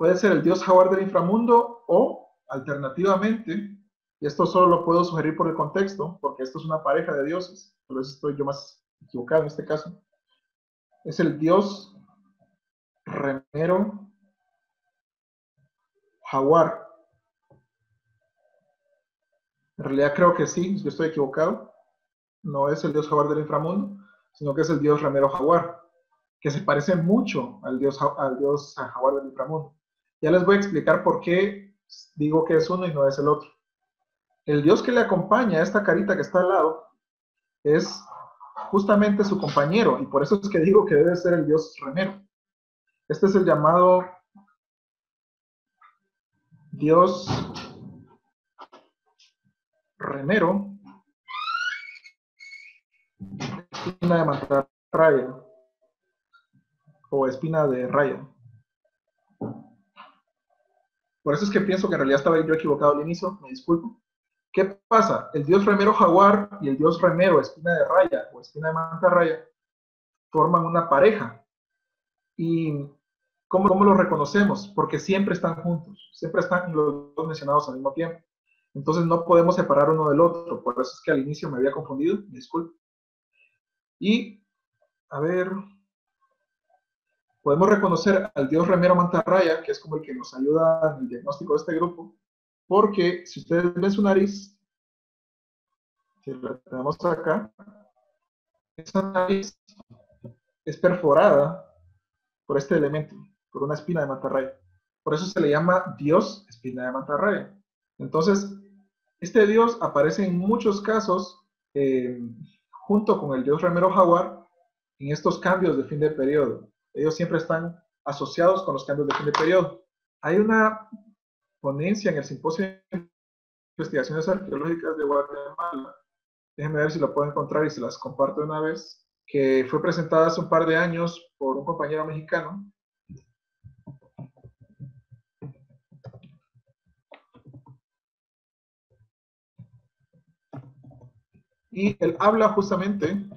puede ser el dios jaguar del inframundo o, alternativamente, y esto solo lo puedo sugerir por el contexto, porque esto es una pareja de dioses, por eso estoy yo más equivocado en este caso, es el dios remero, jaguar. En realidad creo que sí, yo estoy equivocado. No es el dios jaguar del inframundo, sino que es el dios remero jaguar, que se parece mucho al dios, al dios jaguar del inframundo. Ya les voy a explicar por qué digo que es uno y no es el otro. El dios que le acompaña a esta carita que está al lado es justamente su compañero, y por eso es que digo que debe ser el dios remero. Este es el llamado Dios remero espina de mantarraya o espina de raya. Por eso es que pienso que en realidad estaba yo equivocado al inicio, me disculpo. ¿Qué pasa? El dios remero jaguar y el dios remero espina de raya o espina de mantarraya forman una pareja. ¿Y cómo, cómo los reconocemos? Porque siempre están juntos, siempre están los dos mencionados al mismo tiempo. Entonces no podemos separar uno del otro. Por eso es que al inicio me había confundido, disculpe. Y, a ver, podemos reconocer al dios remero mantarraya, que es como el que nos ayuda en el diagnóstico de este grupo, porque si ustedes ven su nariz, si la tenemos acá, esa nariz es perforada por este elemento, por una espina de mantarraya. Por eso se le llama dios espina de mantarraya. Entonces, este dios aparece en muchos casos eh, junto con el dios remero jaguar en estos cambios de fin de periodo. Ellos siempre están asociados con los cambios de fin de periodo. Hay una ponencia en el Simposio de Investigaciones Arqueológicas de Guatemala. Déjenme ver si lo puedo encontrar y se las comparto una vez. Que fue presentada hace un par de años por un compañero mexicano. Y él habla justamente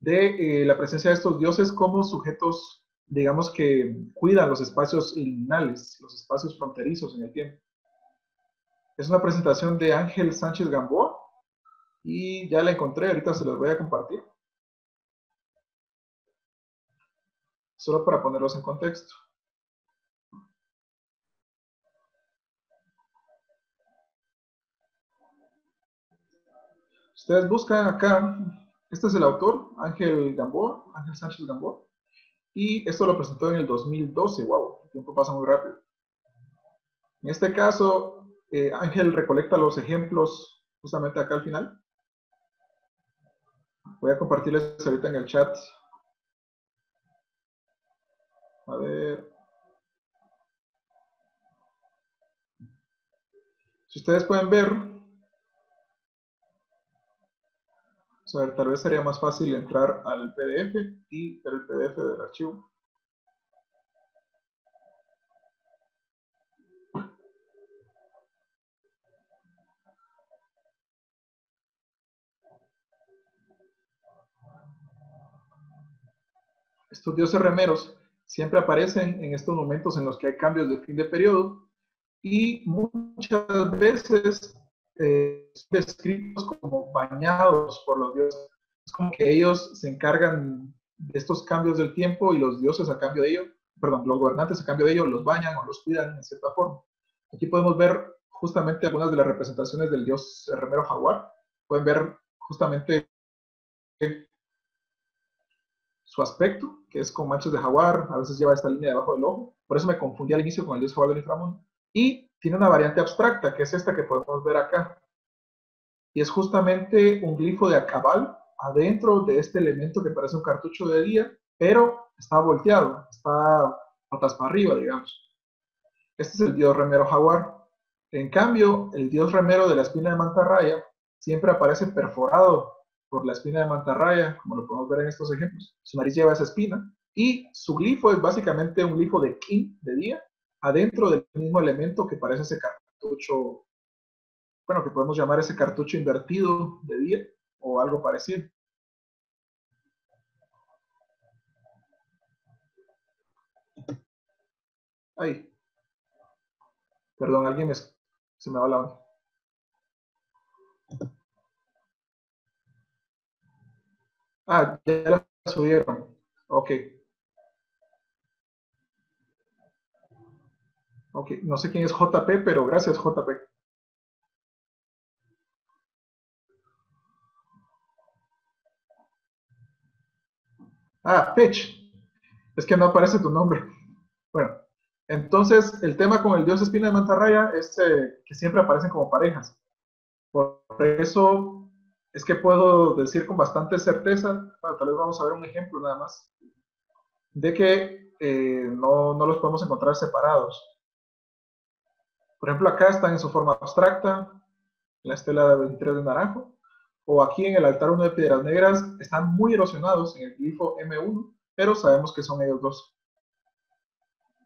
de eh, la presencia de estos dioses como sujetos, digamos, que cuidan los espacios liminales, los espacios fronterizos en el tiempo. Es una presentación de Ángel Sánchez Gamboa y ya la encontré, ahorita se los voy a compartir. Solo para ponerlos en contexto. Ustedes buscan acá este es el autor, Ángel Gamboa, Ángel Sánchez Gamboa, y esto lo presentó en el 2012. ¡Wow! El tiempo pasa muy rápido. En este caso, eh, Ángel recolecta los ejemplos justamente acá al final. Voy a compartirles ahorita en el chat. A ver. Si ustedes pueden ver, a ver, tal vez sería más fácil entrar al PDF y ver el PDF del archivo. Estos dioses remeros siempre aparecen en estos momentos en los que hay cambios de fin de periodo y muchas veces eh, descritos como bañados por los dioses. Es como que ellos se encargan de estos cambios del tiempo y los dioses a cambio de ello, perdón, los gobernantes a cambio de ello los bañan o los cuidan en cierta forma. Aquí podemos ver justamente algunas de las representaciones del dios remero jaguar. Pueden ver justamente su aspecto, que es con manchas de jaguar, a veces lleva esta línea debajo del ojo. Por eso me confundí al inicio con el dios jaguar del inframundo. Y tiene una variante abstracta, que es esta que podemos ver acá. Y es justamente un glifo de acabal adentro de este elemento que parece un cartucho de día, pero está volteado, está patas para arriba, digamos. Este es el dios remero jaguar. En cambio, el dios remero de la espina de mantarraya siempre aparece perforado por la espina de mantarraya, como lo podemos ver en estos ejemplos. Su nariz lleva esa espina y su glifo es básicamente un glifo de kin, de día, adentro del mismo elemento que parece ese cartucho, bueno, que podemos llamar ese cartucho invertido de día o algo parecido. Ahí. Perdón, alguien se me va la onda. Ah, ya la subieron. Ok. No sé quién es JP, pero gracias JP. Ah, Pech. Es que no aparece tu nombre. Bueno, entonces el tema con el dios espina de mantarraya es eh, que siempre aparecen como parejas. Por eso es que puedo decir con bastante certeza, tal vez vamos a ver un ejemplo nada más, de que eh, no, no los podemos encontrar separados. Por ejemplo, acá están en su forma abstracta, la estela de 23 de naranjo, o aquí en el altar 1 de Piedras Negras están muy erosionados en el glifo M1, pero sabemos que son ellos dos.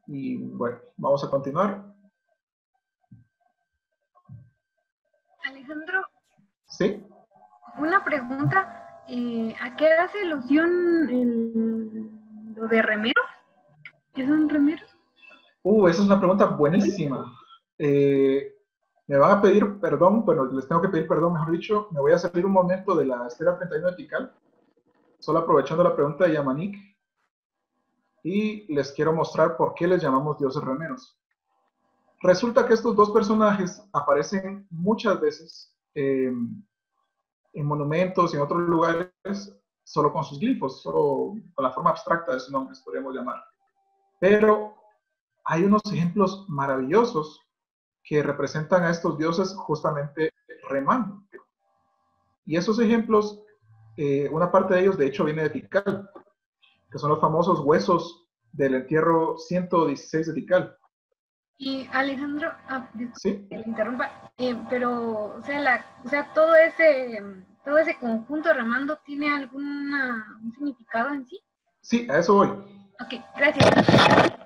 Y bueno, vamos a continuar. Alejandro. Sí. Una pregunta. Eh, ¿A qué hace alusión el, lo de remeros? ¿Qué son remeros? Uh, esa es una pregunta buenísima. Eh, me van a pedir perdón, bueno, les tengo que pedir perdón, mejor dicho, me voy a salir un momento de la esfera 31 vertical, solo aprovechando la pregunta de Yamanik, y les quiero mostrar por qué les llamamos dioses remeros. Resulta que estos dos personajes aparecen muchas veces eh, en monumentos y en otros lugares solo con sus glifos, solo con la forma abstracta de sus nombres, podríamos llamar. Pero hay unos ejemplos maravillosos que representan a estos dioses justamente remando. Y esos ejemplos, eh, una parte de ellos de hecho viene de Tikal, que son los famosos huesos del entierro 116 de Tikal. Y Alejandro, ah, ¿Sí? le interrumpa, eh, pero, o sea, la, o sea, todo ese, todo ese conjunto remando tiene algún significado en sí. Sí, a eso voy. Ok, gracias.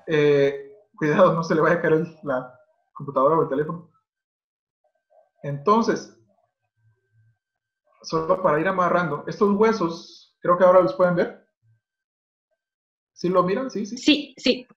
Eh, cuidado, no se le vaya a caer la computadora o el teléfono. Entonces, solo para ir amarrando, estos huesos, creo que ahora los pueden ver. ¿Sí lo miran? Sí, sí. Sí, sí.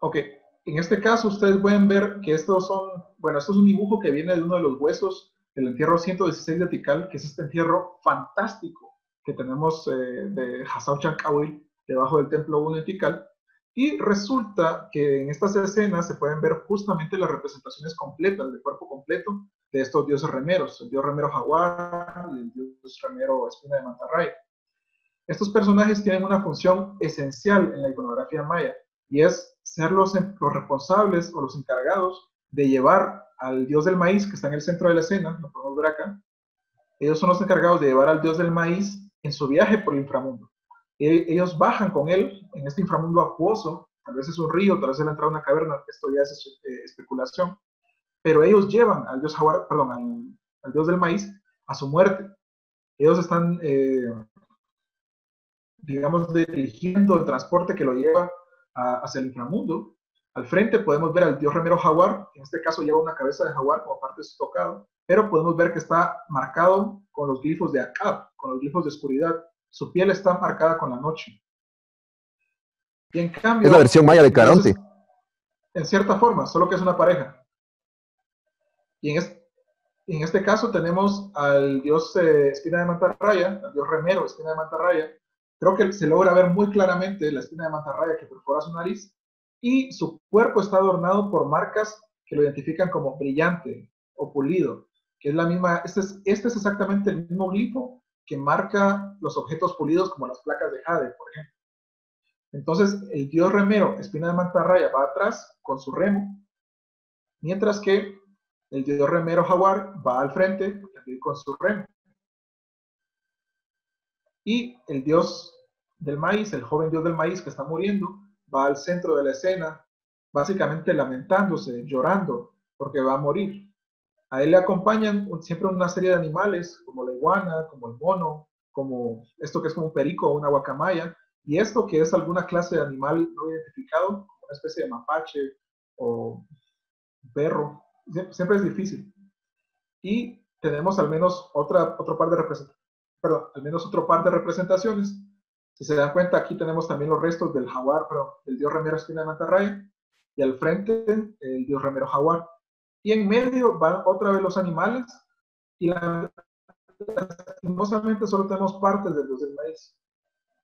Ok, en este caso ustedes pueden ver que estos son, bueno, esto es un dibujo que viene de uno de los huesos del entierro 116 de Tikal, que es este entierro fantástico que tenemos eh, de Hasao Chankawil debajo del templo 1 de Tikal. Y resulta que en estas escenas se pueden ver justamente las representaciones completas, del cuerpo completo de estos dioses remeros, el dios remero jaguar y el dios remero espina de mantarraya. Estos personajes tienen una función esencial en la iconografía maya y es ser los, los responsables o los encargados de llevar al dios del maíz que está en el centro de la escena, lo podemos ver acá. Ellos son los encargados de llevar al dios del maíz en su viaje por el inframundo. E, ellos bajan con él en este inframundo acuoso, tal vez es un río, tal vez es la entrada a una caverna, esto ya es eh, especulación, pero ellos llevan al dios jaguar, perdón, al, dios del maíz a su muerte. Ellos están, eh, digamos, dirigiendo el transporte que lo lleva hacia el inframundo. Al frente podemos ver al dios remero jaguar, en este caso lleva una cabeza de jaguar como parte de su tocado, pero podemos ver que está marcado con los glifos de Akab, con los glifos de oscuridad. Su piel está marcada con la noche. Y en cambio... Es la versión maya de Caronte. En cierta forma, solo que es una pareja. Y en este, en este caso tenemos al dios eh, espina de mantarraya, al dios remero espina de mantarraya, Creo que se logra ver muy claramente la espina de mantarraya que perfora su nariz y su cuerpo está adornado por marcas que lo identifican como brillante o pulido, que es la misma, este es, este es exactamente el mismo glifo que marca los objetos pulidos como las placas de jade, por ejemplo. Entonces, el dios remero, espina de mantarraya, va atrás con su remo, mientras que el dios remero jaguar va al frente con su remo. Y el dios del maíz, el joven dios del maíz que está muriendo, va al centro de la escena, básicamente lamentándose, llorando, porque va a morir. A él le acompañan siempre una serie de animales, como la iguana, como el mono, como esto que es como un perico o una guacamaya, y esto que es alguna clase de animal no identificado, como una especie de mapache o perro, siempre es difícil. Y tenemos al menos otra, otro par de representaciones perdón, al menos otro par de representaciones. Si se dan cuenta, aquí tenemos también los restos del jaguar, perdón, del dios remero espina de mantarraya, y al frente el dios remero jaguar. Y en medio van otra vez los animales, y lastimosamente solo tenemos partes del dios del maíz.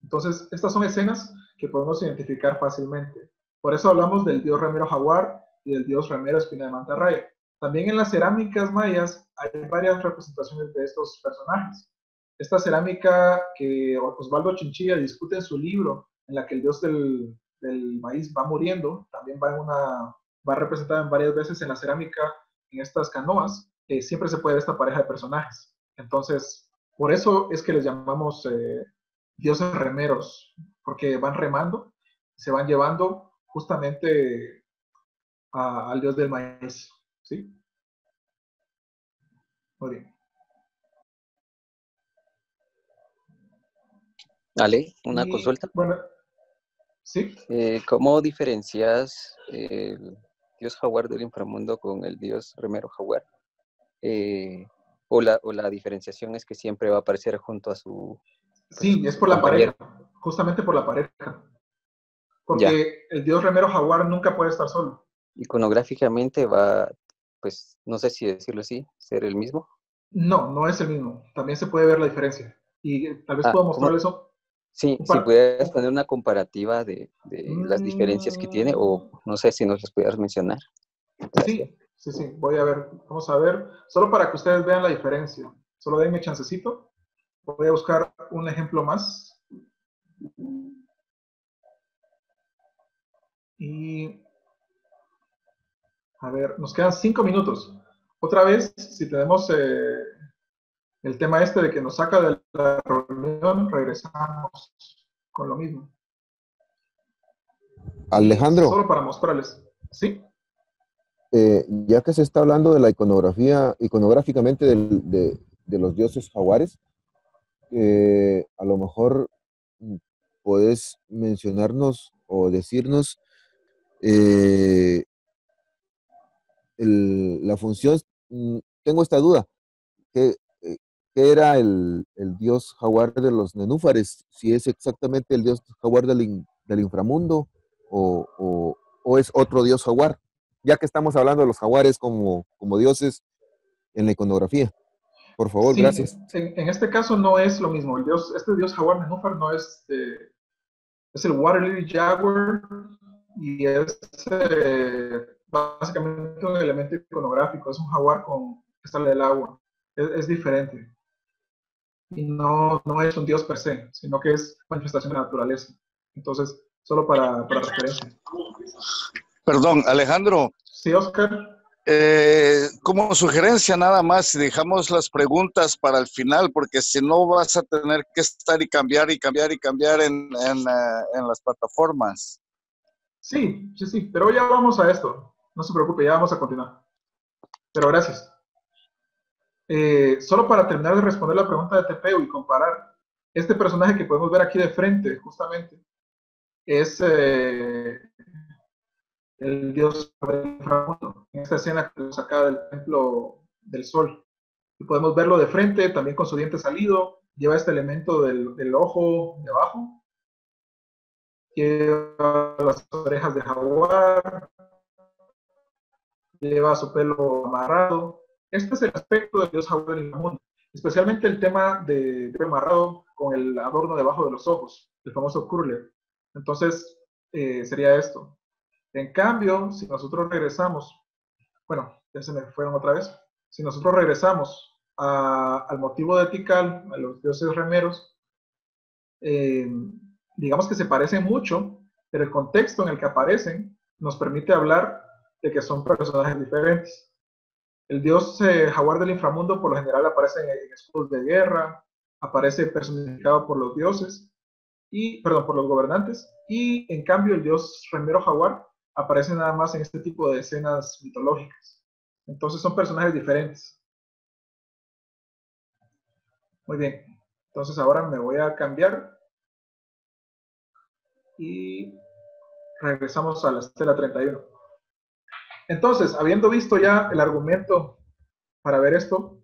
Entonces, estas son escenas que podemos identificar fácilmente. Por eso hablamos del dios remero jaguar y del dios remero espina de mantarraya. También en las cerámicas mayas hay varias representaciones de estos personajes esta cerámica que Osvaldo Chinchilla discute en su libro, en la que el dios del, maíz va muriendo, también va, en una, va representada en varias veces en la cerámica, en estas canoas, siempre se puede ver esta pareja de personajes. Entonces, por eso es que les llamamos eh, dioses remeros, porque van remando, se van llevando justamente al dios del maíz. ¿Sí? Muy bien. Ale, una Y, consulta. Bueno, sí. Eh, ¿Cómo diferencias el dios jaguar del inframundo con el dios remero jaguar? Eh, o, la, o la diferenciación es que siempre va a aparecer junto a su... Sí, es por la compañero. pareja, justamente por la pareja. Porque el dios remero jaguar nunca puede estar solo. Iconográficamente va, pues, no sé si decirlo así, ser el mismo. No, no es el mismo. También se puede ver la diferencia. Y eh, tal vez Ah, puedo mostrarles eso. Sí, si pudieras poner una comparativa de, de las diferencias que tiene, o no sé si nos las pudieras mencionar. Sí, sí, sí. Voy a ver. Vamos a ver. Solo para que ustedes vean la diferencia. Solo denme chancecito. Voy a buscar un ejemplo más. Y a ver, nos quedan cinco minutos. Otra vez, si tenemos eh, el tema este de que nos saca de la reunión, regresamos con lo mismo. Alejandro, Solo para mostrarles. ¿Sí? eh, ya que se está hablando de la iconografía, iconográficamente del- de, de los dioses jaguares, eh, a lo mejor puedes mencionarnos o decirnos eh, el- la función, mm, tengo esta duda, ¿qué, eh, qué era el, el dios jaguar de los nenúfares? Si es exactamente el dios jaguar del, in- del inframundo o, o- o es otro dios jaguar, ya que estamos hablando de los jaguares como, como dioses en la iconografía. Por favor, Sí, gracias. En, en este caso no es lo mismo. El dios, este dios jaguar nenúfar no es, eh, es el Water Lily Jaguar y es eh, básicamente un elemento iconográfico. Es un jaguar con que sale del agua. Es, es diferente. Y no, no es un dios per se, sino que es manifestación de la naturaleza. Entonces, solo para, para referencia. Perdón, Alejandro, Sí, Oscar. eh, como sugerencia nada más, dejamos las preguntas para el final, porque si no vas a tener que estar y cambiar y cambiar y cambiar en, en, eh, en las plataformas. Sí, sí, sí, pero ya vamos a esto. No se preocupe, ya vamos a continuar. Pero gracias. Eh, solo para terminar de responder la pregunta de Tepeo y comparar, este personaje que podemos ver aquí de frente, justamente, es eh, el dios del inframundo, en esta escena que nos saca del templo del sol. Y podemos verlo de frente, también con su diente salido, lleva este elemento del, ojo de abajo, lleva las orejas de jaguar, lleva su pelo amarrado. Este es el aspecto del dios jaguar del mundo, especialmente el tema de pelo amarrado con el adorno debajo de los ojos, el famoso curler. Entonces, eh, sería esto. En cambio, si nosotros regresamos, bueno, ya se me fueron otra vez, si nosotros regresamos al motivo de Tikal, a los dioses remeros, eh, digamos que se parecen mucho, pero el contexto en el que aparecen nos permite hablar de que son personajes diferentes. El dios eh, jaguar del inframundo por lo general aparece en, escudos de guerra, aparece personificado por los dioses, y, perdón, por los gobernantes, y en cambio el dios remero jaguar aparece nada más en este tipo de escenas mitológicas. Entonces son personajes diferentes. Muy bien, entonces ahora me voy a cambiar y regresamos a la estela 31. Entonces, habiendo visto ya el argumento para ver esto,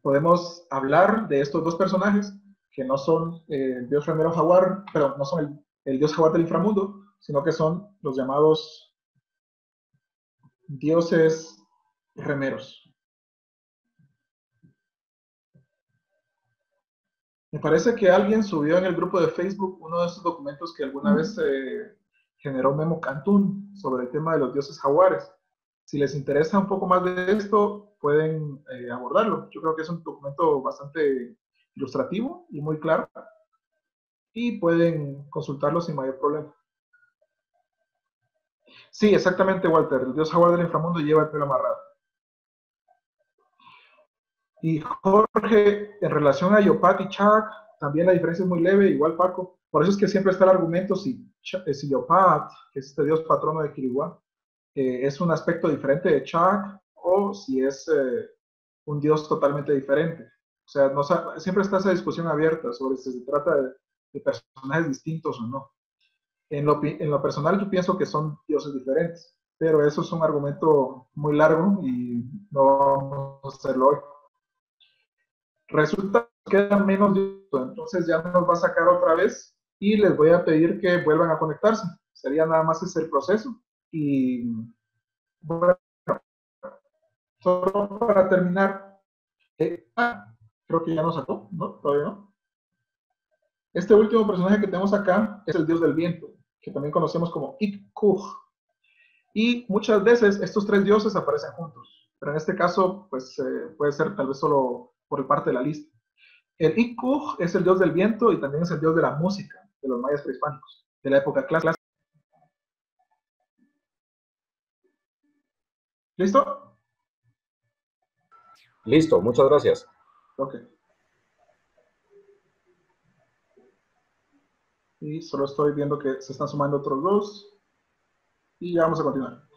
podemos hablar de estos dos personajes que no son eh, el dios remero jaguar, pero no son el, el dios jaguar del inframundo, sino que son los llamados dioses remeros. Me parece que alguien subió en el grupo de Facebook uno de esos documentos que alguna vez generó Memo Cantún sobre el tema de los dioses jaguares. Si les interesa un poco más de esto, pueden eh, abordarlo. Yo creo que es un documento bastante ilustrativo y muy claro. Y pueden consultarlo sin mayor problema. Sí, exactamente, Walter. El dios jaguar del inframundo lleva el pelo amarrado. Y Jorge, en relación a Yopat y Chak, también la diferencia es muy leve, igual Paco. Por eso es que siempre está el argumento si, si Yopat, que es este dios patrono de Kiriguá, eh, es un aspecto diferente de Chak o si es eh, un Dios totalmente diferente. O sea, siempre está esa discusión abierta sobre si se trata de, personajes distintos o no. En lo, en lo, personal yo pienso que son dioses diferentes, pero eso es un argumento muy largo y no vamos a hacerlo hoy. Resulta que queda menos entonces ya nos va a sacar otra vez y les voy a pedir que vuelvan a conectarse. Sería nada más ese el proceso. Y bueno, solo para terminar, eh, ah, creo que ya nos sacó, ¿no? Todavía no. Este último personaje que tenemos acá es el dios del viento, que también conocemos como Ik-Kuch. Y muchas veces estos tres dioses aparecen juntos, pero en este caso, pues eh, puede ser tal vez solo por parte de la lista. El Ik-Kuch es el dios del viento y también es el dios de la música de los mayas prehispánicos, de la época clásica. ¿Listo? Listo, muchas gracias. Ok. Y solo estoy viendo que se están sumando otros dos. Y ya vamos a continuar.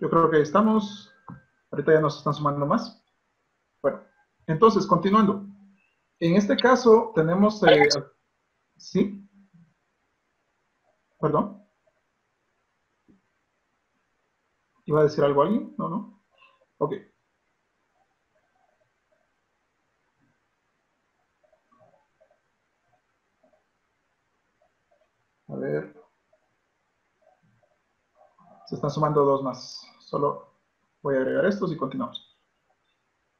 Yo creo que estamos. Ahorita ya nos están sumando más. Bueno, entonces, continuando. En este caso tenemos... Eh, ¿Sí? ¿Perdón? ¿Iba a decir algo alguien? No, no. Ok. A ver. Se están sumando dos más. Solo voy a agregar estos y continuamos.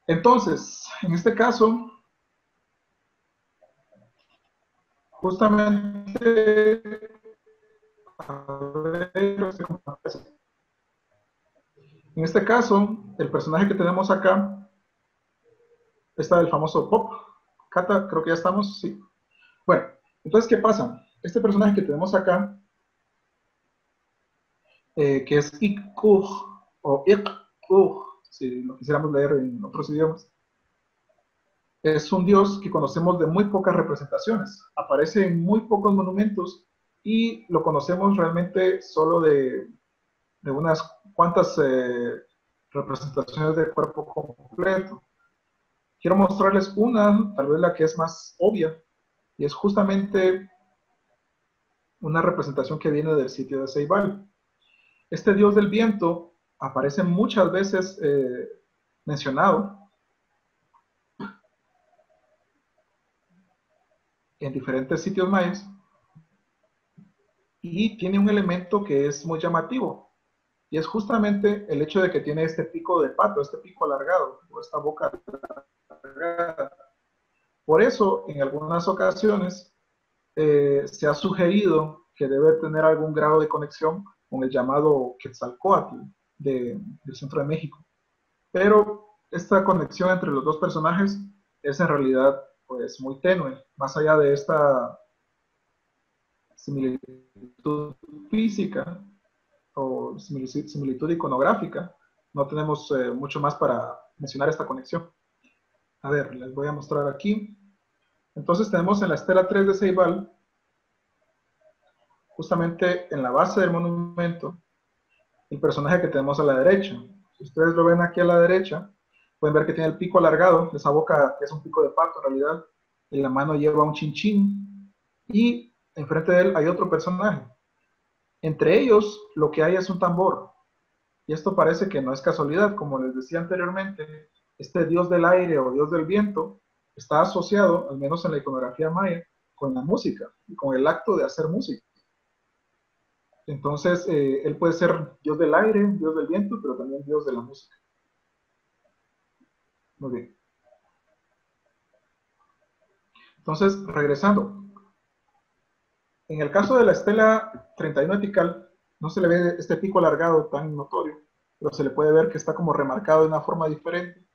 Entonces, en este caso, justamente, en este caso, el personaje que tenemos acá está el famoso Pop. Cata, creo que ya estamos, sí. Bueno, entonces, ¿qué pasa? Este personaje que tenemos acá eh, que es Ikkuch o Ikkuch, si lo quisiéramos leer en otros idiomas. Es un dios que conocemos de muy pocas representaciones, aparece en muy pocos monumentos y lo conocemos realmente solo de, de unas cuantas eh, representaciones del cuerpo completo. Quiero mostrarles una, tal vez la que es más obvia, y es justamente una representación que viene del sitio de Ceibal. Este dios del viento aparece muchas veces eh, mencionado. En diferentes sitios mayas. Y tiene un elemento que es muy llamativo. Y es justamente el hecho de que tiene este pico de pato, este pico alargado o esta boca alargada. Por eso, en algunas ocasiones eh, se ha sugerido que debe tener algún grado de conexión con el llamado Quetzalcoatl de, del centro de México. Pero esta conexión entre los dos personajes es en realidad pues muy tenue, más allá de esta similitud física o similitud iconográfica, no tenemos eh, mucho más para mencionar esta conexión. A ver, les voy a mostrar aquí. Entonces tenemos en la estela 3 de Ceibal justamente en la base del monumento, el personaje que tenemos a la derecha. Si ustedes lo ven aquí a la derecha, pueden ver que tiene el pico alargado, esa boca es un pico de pato en realidad, y la mano lleva un chinchín, y enfrente de él hay otro personaje. Entre ellos, lo que hay es un tambor. Y esto parece que no es casualidad, como les decía anteriormente, este dios del aire o dios del viento está asociado, al menos en la iconografía maya, con la música y con el acto de hacer música. Entonces, eh, él puede ser Dios del aire, Dios del viento, pero también Dios de la música. Muy bien. Entonces, regresando. En el caso de la estela 31 etical, no se le ve este pico alargado tan notorio, pero se le puede ver que está como remarcado de una forma diferente,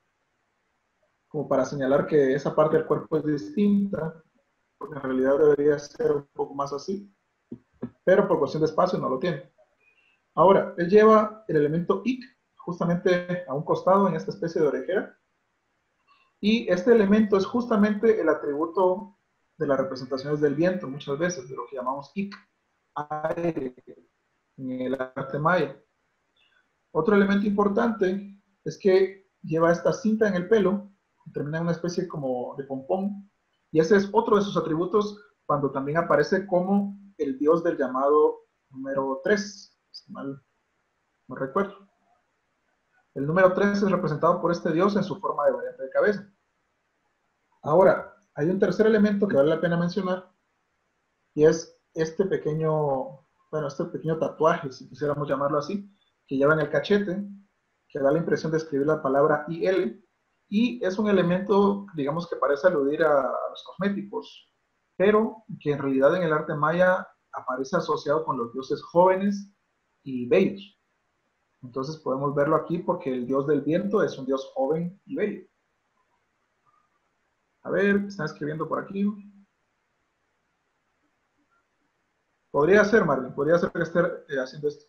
como para señalar que esa parte del cuerpo es distinta, porque en realidad debería ser un poco más así pero por cuestión de espacio no lo tiene. Ahora, él lleva el elemento ik justamente a un costado en esta especie de orejera, y este elemento es justamente el atributo de las representaciones del viento, muchas veces, de lo que llamamos ik, aire, en el arte maya. Otro elemento importante es que lleva esta cinta en el pelo, termina en una especie como de pompón, y ese es otro de sus atributos cuando también aparece como el dios del llamado número 3, si mal no recuerdo. El número 3 es representado por este dios en su forma de variante de cabeza. Ahora, hay un tercer elemento que vale la pena mencionar, y es este pequeño, bueno, este pequeño tatuaje, si quisiéramos llamarlo así, que lleva en el cachete, que da la impresión de escribir la palabra IL, y es un elemento, digamos, que parece aludir a, los cosméticos, pero que en realidad en el arte maya aparece asociado con los dioses jóvenes y bellos. Entonces podemos verlo aquí porque el dios del viento es un dios joven y bello. A ver, están escribiendo por aquí. Podría ser, Marvin, podría ser que esté eh, haciendo esto.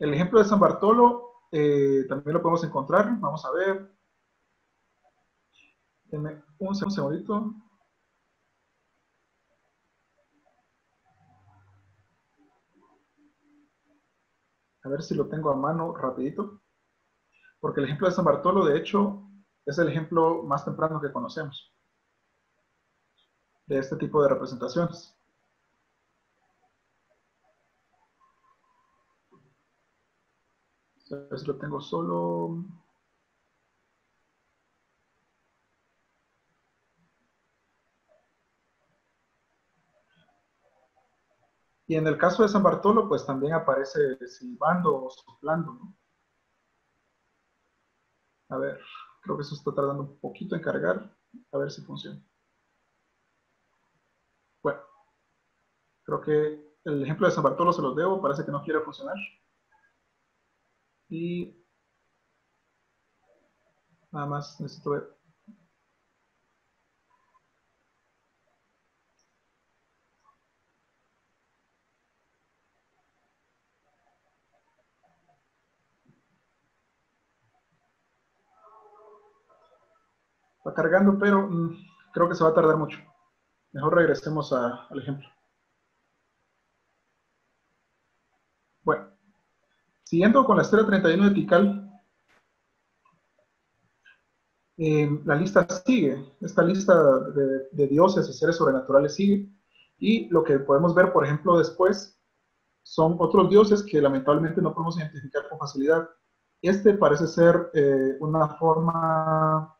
El ejemplo de San Bartolo eh, también lo podemos encontrar. Vamos a ver. Denme un, segundito. A ver si lo tengo a mano rapidito. Porque el ejemplo de San Bartolo, de hecho, es el ejemplo más temprano que conocemos de este tipo de representaciones. A ver si lo tengo solo. Y en el caso de San Bartolo, pues también aparece silbando o soplando, ¿no? A ver, creo que eso está tardando un poquito en cargar. A ver si funciona. Bueno, creo que el ejemplo de San Bartolo se los debo, parece que no quiere funcionar. Y nada más necesito ver. Está cargando, pero mm, creo que se va a tardar mucho. Mejor regresemos al ejemplo. Bueno, Siguiendo con la estrella 31 de Tikal, eh, la lista sigue, esta lista de, dioses y seres sobrenaturales sigue, y lo que podemos ver, por ejemplo, después, son otros dioses que lamentablemente no podemos identificar con facilidad. Este parece ser eh, una forma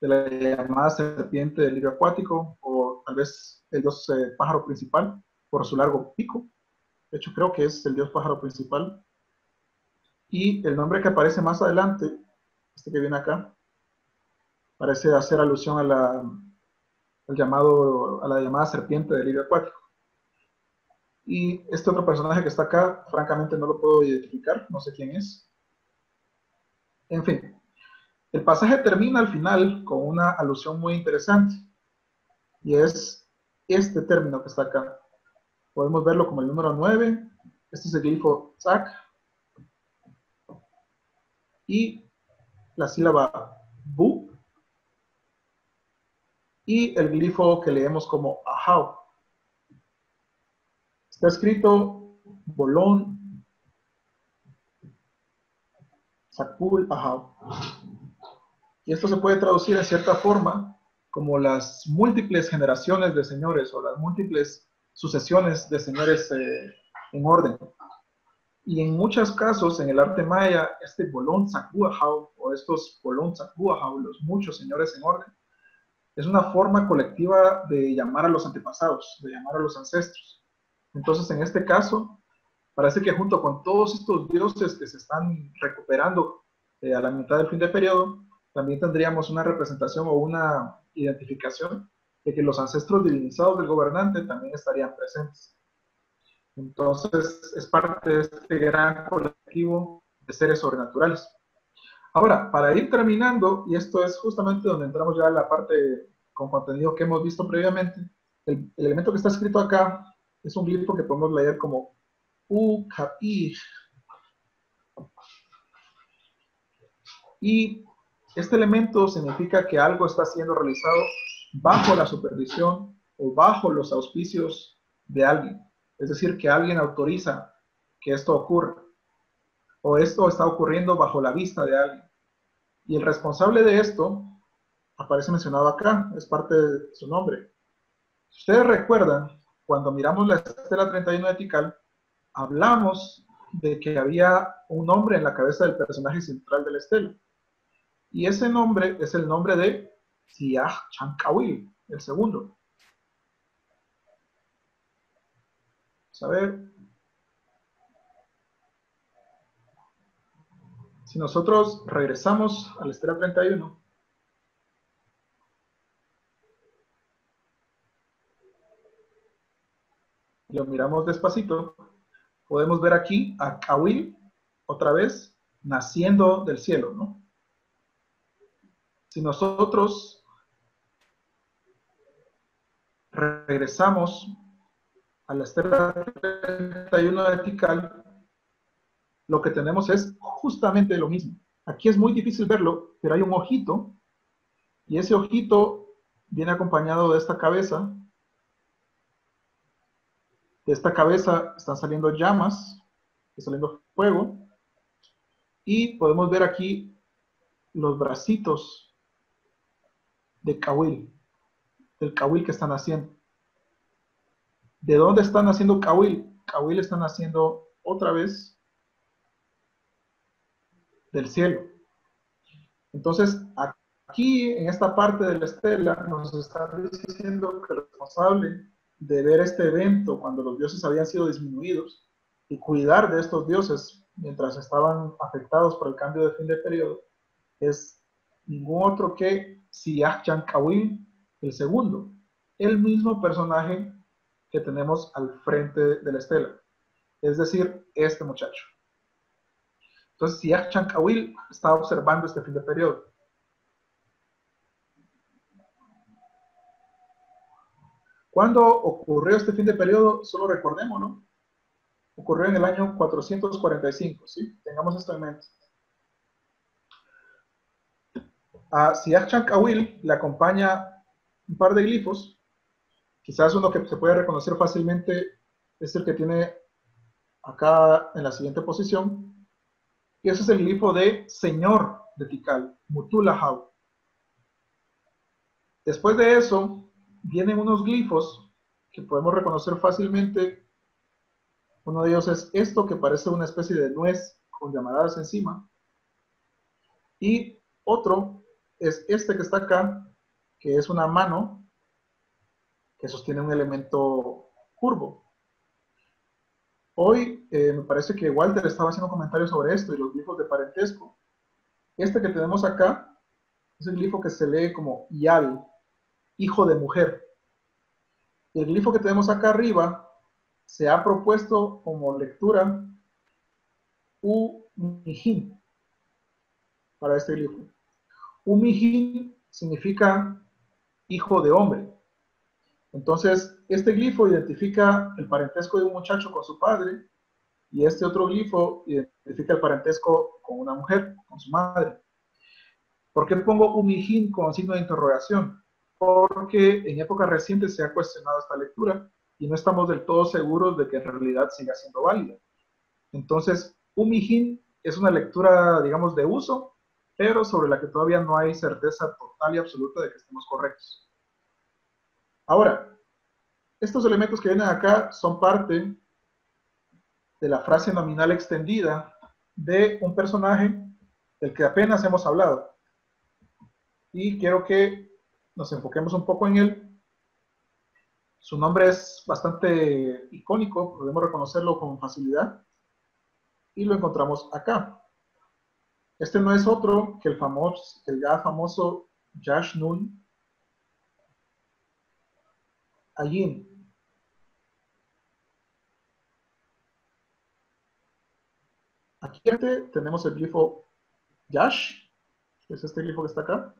de la llamada serpiente del libro acuático, o tal vez el dios eh, pájaro principal, por su largo pico. De hecho, creo que es el dios pájaro principal. Y el nombre que aparece más adelante, este que viene acá, parece hacer alusión a la, al llamado, a la llamada serpiente del libro acuático. Y este otro personaje que está acá, francamente no lo puedo identificar, no sé quién es. En fin, el pasaje termina al final con una alusión muy interesante, y es este término que está acá. Podemos verlo como el número 9, este es el grifo Zak, y la sílaba bu y el glifo que leemos como ahau. Está escrito bolón, sakul, ahau. Y esto se puede traducir en cierta forma como las múltiples generaciones de señores o las múltiples sucesiones de señores eh, en orden. Y en muchos casos, en el arte maya, este bolón sakuahau o estos bolón sakuahau, los muchos señores en orden, es una forma colectiva de llamar a los antepasados, de llamar a los ancestros. Entonces, en este caso, parece que junto con todos estos dioses que se están recuperando eh, a la mitad del fin de periodo, también tendríamos una representación o una identificación de que los ancestros divinizados del gobernante también estarían presentes. Entonces, es parte de este gran colectivo de seres sobrenaturales. Ahora, para ir terminando, y esto es justamente donde entramos ya en la parte con contenido que hemos visto previamente, el, elemento que está escrito acá es un glifo que podemos leer como U-K-I. Y este elemento significa que algo está siendo realizado bajo la supervisión o bajo los auspicios de alguien. Es decir, que alguien autoriza que esto ocurra. O esto está ocurriendo bajo la vista de alguien. Y el responsable de esto aparece mencionado acá, es parte de su nombre. Si ustedes recuerdan, cuando miramos la estela 31 de hablamos de que había un nombre en la cabeza del personaje central de la estela. Y ese nombre es el nombre de Siah Chankawil, el segundo. a ver. Si nosotros regresamos a la estela 31, lo miramos despacito, podemos ver aquí a Kawil otra vez naciendo del cielo, ¿no? Si nosotros regresamos a la estela 31 vertical, lo que tenemos es justamente lo mismo. Aquí es muy difícil verlo, pero hay un ojito, y ese ojito viene acompañado de esta cabeza. De esta cabeza están saliendo llamas, está saliendo fuego, y podemos ver aquí los bracitos de Kawil, del Kawil que están haciendo. ¿De dónde están haciendo Kawil? Kawil están haciendo otra vez del cielo. Entonces, aquí en esta parte de la estela nos está diciendo que el responsable de ver este evento cuando los dioses habían sido disminuidos y cuidar de estos dioses mientras estaban afectados por el cambio de fin de periodo es ningún otro que Siach Kawil, el segundo, el mismo personaje que tenemos al frente de la estela, es decir, este muchacho. Entonces, si Chankawil está observando este fin de periodo. ¿Cuándo ocurrió este fin de periodo? Solo recordemos, ¿no? Ocurrió en el año 445, ¿sí? Tengamos esto en mente. A Siach Chankawil le acompaña un par de glifos Quizás uno que se puede reconocer fácilmente es el que tiene acá en la siguiente posición. Y ese es el glifo de Señor de Tikal, Mutulahau. Después de eso, vienen unos glifos que podemos reconocer fácilmente. Uno de ellos es esto que parece una especie de nuez con llamaradas encima. Y otro es este que está acá, que es una mano que sostiene un elemento curvo. Hoy eh, me parece que Walter estaba haciendo comentarios sobre esto y los glifos de parentesco. Este que tenemos acá es el glifo que se lee como Yal, hijo de mujer. El glifo que tenemos acá arriba se ha propuesto como lectura U-Mijin para este glifo. U-Mijin significa hijo de hombre. Entonces, este glifo identifica el parentesco de un muchacho con su padre y este otro glifo identifica el parentesco con una mujer, con su madre. ¿Por qué pongo Umihin con signo de interrogación? Porque en épocas recientes se ha cuestionado esta lectura y no estamos del todo seguros de que en realidad siga siendo válida. Entonces, Umihin es una lectura, digamos, de uso, pero sobre la que todavía no hay certeza total y absoluta de que estemos correctos. Ahora, estos elementos que vienen acá son parte de la frase nominal extendida de un personaje del que apenas hemos hablado. Y quiero que nos enfoquemos un poco en él. Su nombre es bastante icónico, podemos reconocerlo con facilidad. Y lo encontramos acá. Este no es otro que el, famoso, el ya famoso Yash Nun allí. Aquí tenemos el glifo Yash, que es este glifo que está acá.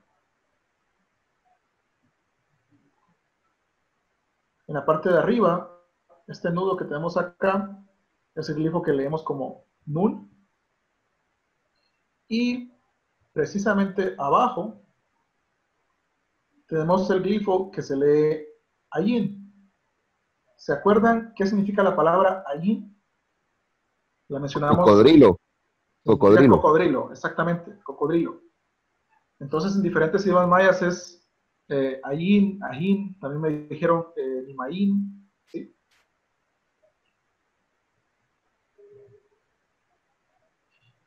En la parte de arriba Este nudo que tenemos acá es el glifo que leemos como Nun. Y precisamente abajo tenemos el glifo que se lee Ayin. ¿Se acuerdan qué significa la palabra Ayin? La mencionamos. Cocodrilo. Cocodrilo. Cocodrilo, exactamente, cocodrilo. Entonces, en diferentes idiomas mayas es eh, Ayin, también me dijeron eh.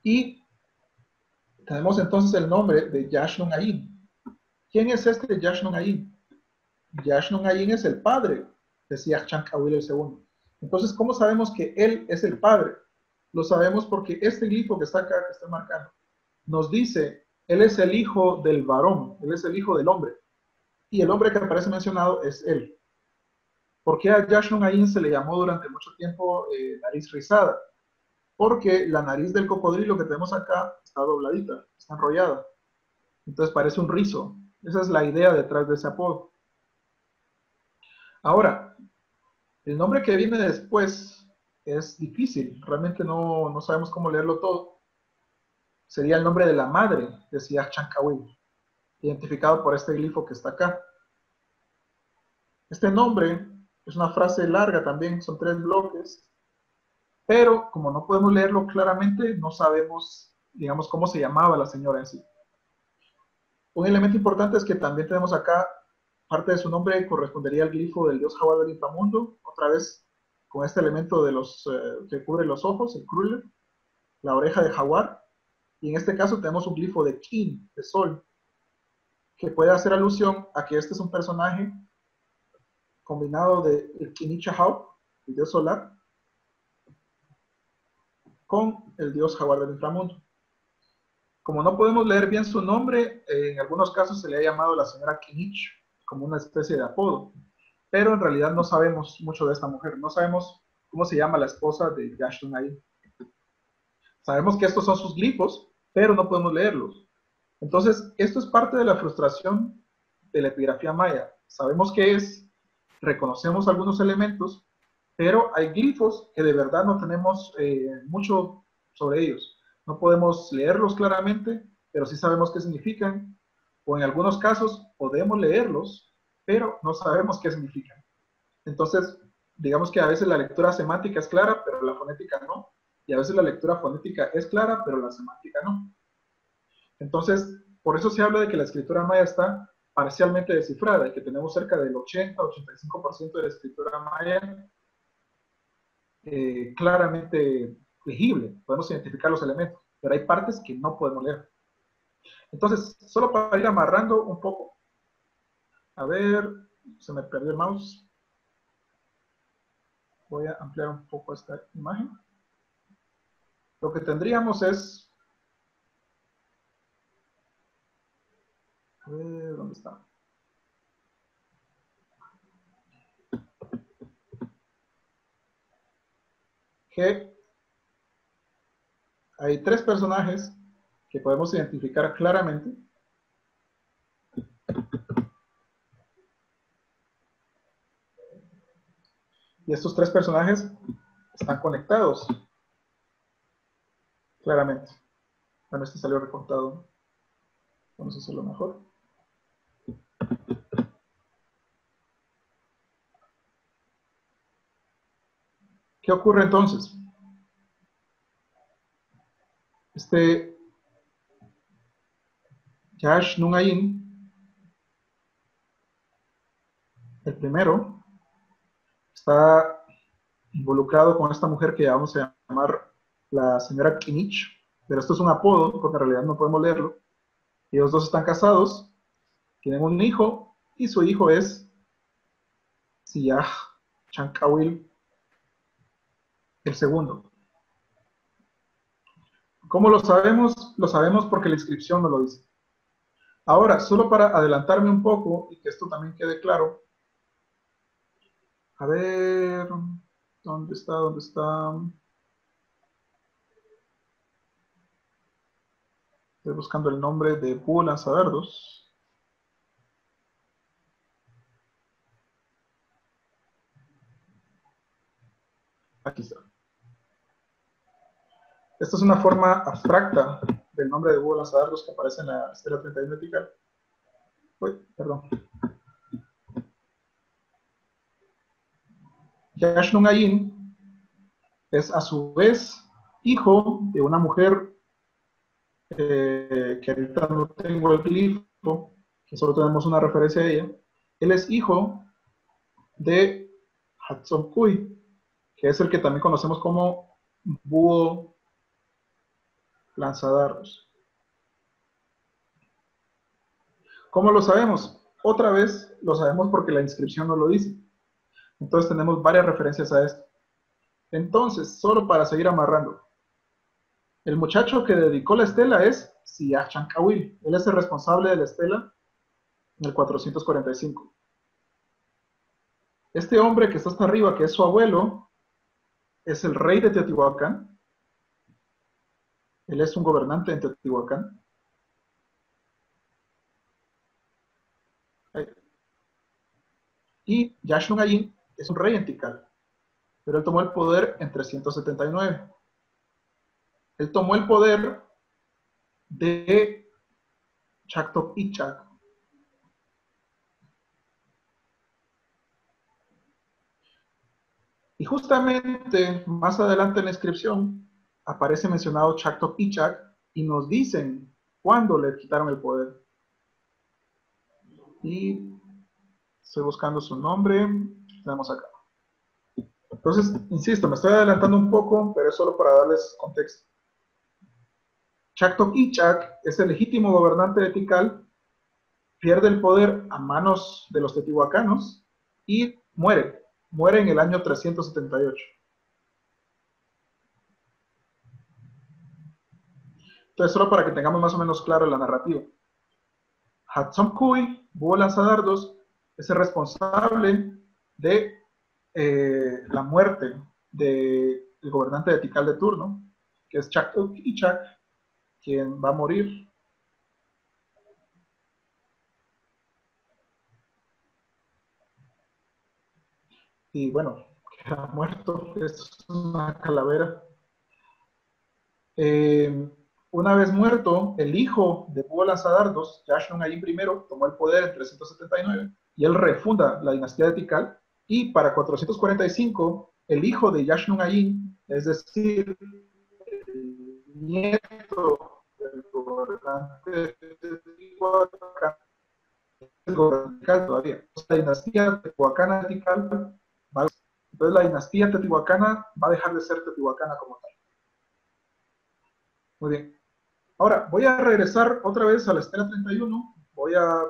Y tenemos entonces el nombre de Ayin. ¿Quién es este Yashnun Ayin? Es el padre de Siach Kawil el segundo. Entonces, ¿cómo sabemos que él es el padre? Lo sabemos porque este glifo que está acá, que está marcando, nos dice, él es el hijo del varón, él es el hijo del hombre. Y el hombre que aparece mencionado es él. ¿Por qué a Ayin se le llamó durante mucho tiempo eh, nariz rizada? Porque la nariz del cocodrilo que tenemos acá está dobladita, está enrollada. Entonces parece un rizo. Esa es la idea detrás de ese apodo. Ahora, el nombre que viene después es difícil. Realmente no, no sabemos cómo leerlo todo. Sería el nombre de la madre de Siach Chankawil, identificado por este glifo que está acá. Este nombre es una frase larga también, son tres bloques pero como no podemos leerlo claramente, no sabemos, digamos, cómo se llamaba la señora en sí. Un elemento importante es que también tenemos acá, parte de su nombre correspondería al glifo del dios jaguar del inframundo, otra vez con este elemento de los, eh, que cubre los ojos, el cruller, la oreja de jaguar, y en este caso tenemos un glifo de Kin, de sol, que puede hacer alusión a que este es un personaje combinado de el Kinichahau, el dios solar, el dios jaguar del inframundo. Como no podemos leer bien su nombre, en algunos casos se le ha llamado la señora Kinich como una especie de apodo, pero en realidad no sabemos mucho de esta mujer, no sabemos cómo se llama la esposa de Yashtun ahí. Sabemos que estos son sus glifos, pero no podemos leerlos. Entonces, esto es parte de la frustración de la epigrafía maya. Sabemos qué es, reconocemos algunos elementos, pero hay glifos que de verdad no tenemos eh, mucho sobre ellos. No podemos leerlos claramente, pero sí sabemos qué significan, o en algunos casos podemos leerlos, pero no sabemos qué significan. Entonces, digamos que a veces la lectura semántica es clara, pero la fonética no, y a veces la lectura fonética es clara, pero la semántica no. Entonces, por eso se habla de que la escritura maya está parcialmente descifrada y que tenemos cerca del 80-85% de la escritura maya eh, claramente legible, podemos identificar los elementos, pero hay partes que no podemos leer. Entonces, solo para ir amarrando un poco, a ver, se me perdió el mouse. Voy a ampliar un poco esta imagen. Lo que tendríamos es, a ver, ¿dónde está? Que hay tres personajes que podemos identificar claramente. Y estos tres personajes están conectados. Claramente. Bueno, este salió recortado. Vamos a hacerlo mejor. ¿Qué ocurre entonces? Este Yash Nunayin, el primero, está involucrado con esta mujer que vamos a llamar la señora Kinich, pero esto es un apodo porque en realidad no podemos leerlo. Ellos dos están casados, tienen un hijo y su hijo es Siyah Chankawil el segundo. ¿Cómo lo sabemos? Lo sabemos porque la inscripción no lo dice. Ahora, solo para adelantarme un poco y que esto también quede claro. A ver, ¿dónde está? ¿Dónde está? Estoy buscando el nombre de Bull Lanzaverdos. Aquí está. Esta es una forma abstracta del nombre de Hugo Lanzadar, que aparece en la estela 31 vertical. Uy, perdón. Yashnun Ayin es a su vez hijo de una mujer eh, que ahorita no tengo el glifo, que solo tenemos una referencia de ella. Él es hijo de Hatsokui, que es el que también conocemos como búho lanzadardos. ¿Cómo lo sabemos? Otra vez lo sabemos porque la inscripción no lo dice. Entonces tenemos varias referencias a esto. Entonces, solo para seguir amarrando, el muchacho que dedicó la estela es Siah Chankawil. Él es el responsable de la estela en el 445. Este hombre que está hasta arriba, que es su abuelo, es el rey de Teotihuacán, él es un gobernante en Teotihuacán. Y Yashun es un rey en Tikal, pero él tomó el poder en 379. Él tomó el poder de Chaktop Ichak. Y justamente más adelante en la inscripción aparece mencionado Chactok y Chac y nos dicen cuándo le quitaron el poder. Y estoy buscando su nombre, tenemos acá. Entonces, insisto, me estoy adelantando un poco, pero es solo para darles contexto. Chactok Ichak es el legítimo gobernante de Tikal, pierde el poder a manos de los teotihuacanos y muere. Muere en el año 378. Entonces, solo para que tengamos más o menos claro la narrativa. Hudson Kubi, búho lanzadardos, es el responsable de eh, la muerte del gobernante de Tikal de turno, que es Chak Ichak, quien va a morir. Y bueno, ha muerto, es una calavera. Eh, una vez muerto, el hijo de Buolas Adardos, Yashlon Ayin I, tomó el poder en 379 y él refunda la dinastía de Tikal. Y para 445, el hijo de Yashlon Ayin, es decir, el nieto del gobernante de Tihuacán, el gobernante todavía. La dinastía teotihuacana Tikal entonces la dinastía teotihuacana va a dejar de ser teotihuacana como tal. Muy bien. Ahora, voy a regresar otra vez a la estela 31. Voy a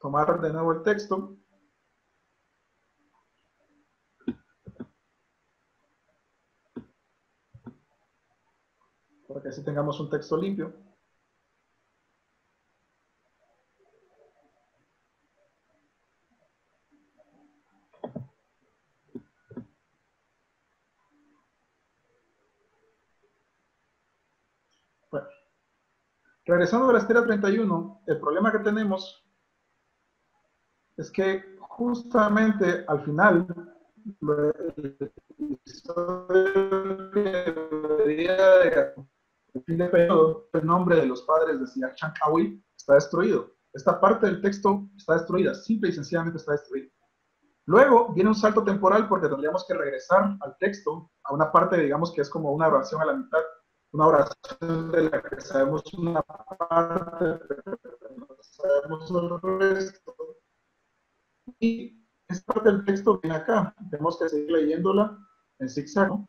tomar de nuevo el texto. Para que así tengamos un texto limpio. Regresando a la estela 31, el problema que tenemos es que justamente al final, el nombre de los padres de Siak está destruido. Esta parte del texto está destruida, simple y sencillamente está destruida. Luego viene un salto temporal porque tendríamos que regresar al texto, a una parte, digamos, que es como una oración a la mitad, una oración de la que sabemos una parte, pero no sabemos el resto. Y esta parte del texto viene acá, tenemos que seguir leyéndola en zigzag. ¿no?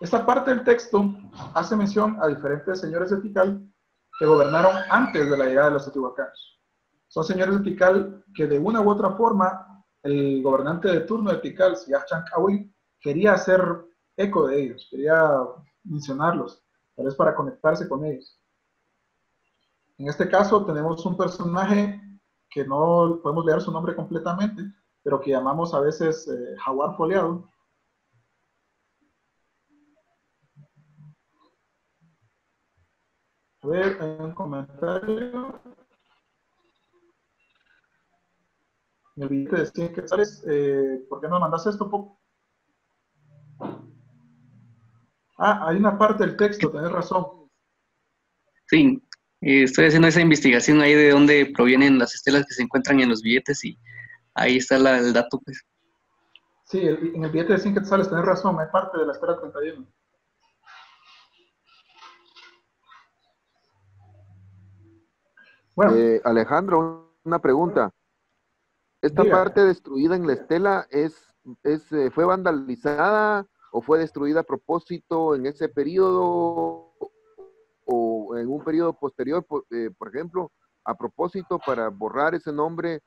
Esta parte del texto hace mención a diferentes señores de Tikal que gobernaron antes de la llegada de los teotihuacanos. Son señores de Tikal que de una u otra forma el gobernante de turno de Tikal, Siach quería hacer eco de ellos, quería mencionarlos, tal vez para conectarse con ellos. En este caso tenemos un personaje que no podemos leer su nombre completamente, pero que llamamos a veces eh, jaguar foliado. A ver, hay un comentario. Me olvidé de 100 quetzales. Eh, ¿Por qué no mandas esto? Ah, hay una parte del texto, tenés razón. Sí, eh, estoy haciendo esa investigación ahí de dónde provienen las estelas que se encuentran en los billetes y ahí está la- el dato, pues. Sí, el- en el billete de 100 quetzales tenés razón, hay parte de la estela 31. Bueno, Eh, Alejandro, una pregunta. ¿Esta Diga. parte destruida en la estela es, es, eh, fue vandalizada o fue destruida a propósito en ese periodo o en un periodo posterior, por, eh, por ejemplo, a propósito para borrar ese nombre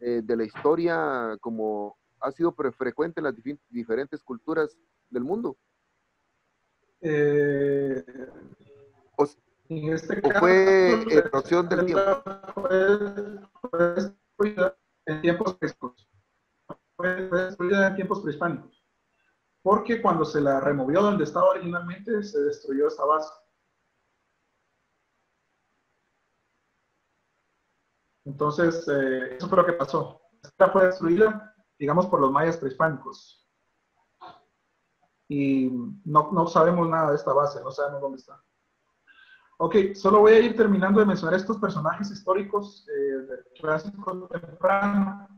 eh, de la historia como ha sido frecuente en las difi- diferentes culturas del mundo? eh, O, en este o caso, fue la erosión del tiempo? Fue, fue destruida en tiempos prehispánicos. Fue destruida en tiempos prehispánicos. Porque cuando se la removió donde estaba originalmente, se destruyó esa base. Entonces, eh, eso fue lo que pasó. Esta fue destruida, digamos, por los mayas prehispánicos. Y no, no sabemos nada de esta base, no sabemos dónde está. Ok, solo voy a ir terminando de mencionar estos personajes históricos eh, del clásico temprano,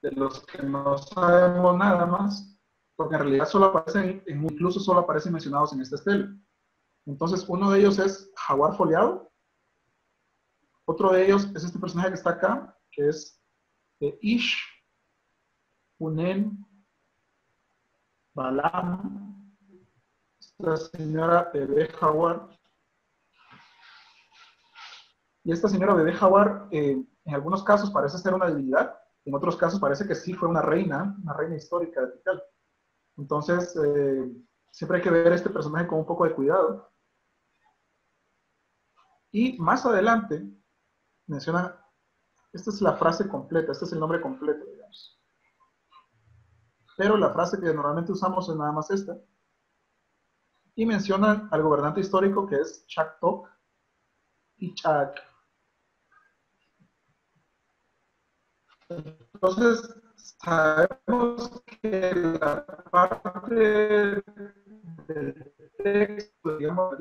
de los que no sabemos nada más, porque en realidad solo aparecen, en- incluso solo aparecen mencionados en esta estela. Entonces, uno de ellos es Jaguar Foliado, otro de ellos es este personaje que está acá, que es eh, Ish, Unen, Balam, esta señora Bebé Jaguar, y esta señora Bebé Jaguar, eh, en algunos casos parece ser una divinidad, en otros casos parece que sí fue una reina, una reina histórica de Tikal. Entonces, eh, siempre hay que ver este personaje con un poco de cuidado. Y más adelante, menciona, esta es la frase completa, este es el nombre completo, digamos. Pero la frase que normalmente usamos es nada más esta. Y menciona al gobernante histórico que es Chaktok y Chak. Entonces, sabemos que la parte del texto, digamos,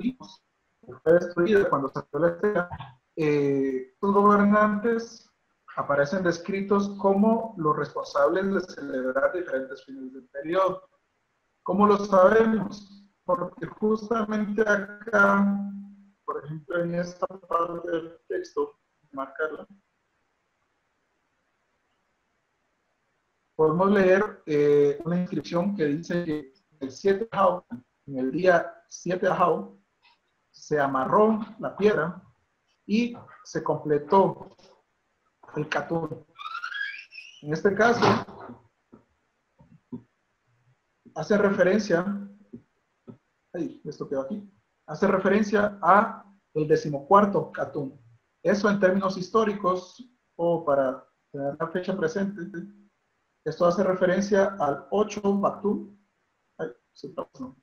fue destruida cuando se fue la estela. Eh, gobernantes aparecen descritos como los responsables de celebrar diferentes fines del periodo. ¿Cómo lo sabemos? Porque justamente acá, por ejemplo, en esta parte del texto, marcarla, podemos leer eh, una inscripción que dice que el 7 de Ajau, en el día 7 de Ajau, se amarró la piedra y se completó el catún. En este caso, hace referencia, ay, esto quedó aquí, hace referencia a el decimocuarto catún. Eso en términos históricos, o para tener la fecha presente, esto hace referencia al 8 Baktun. Ay, se pasó.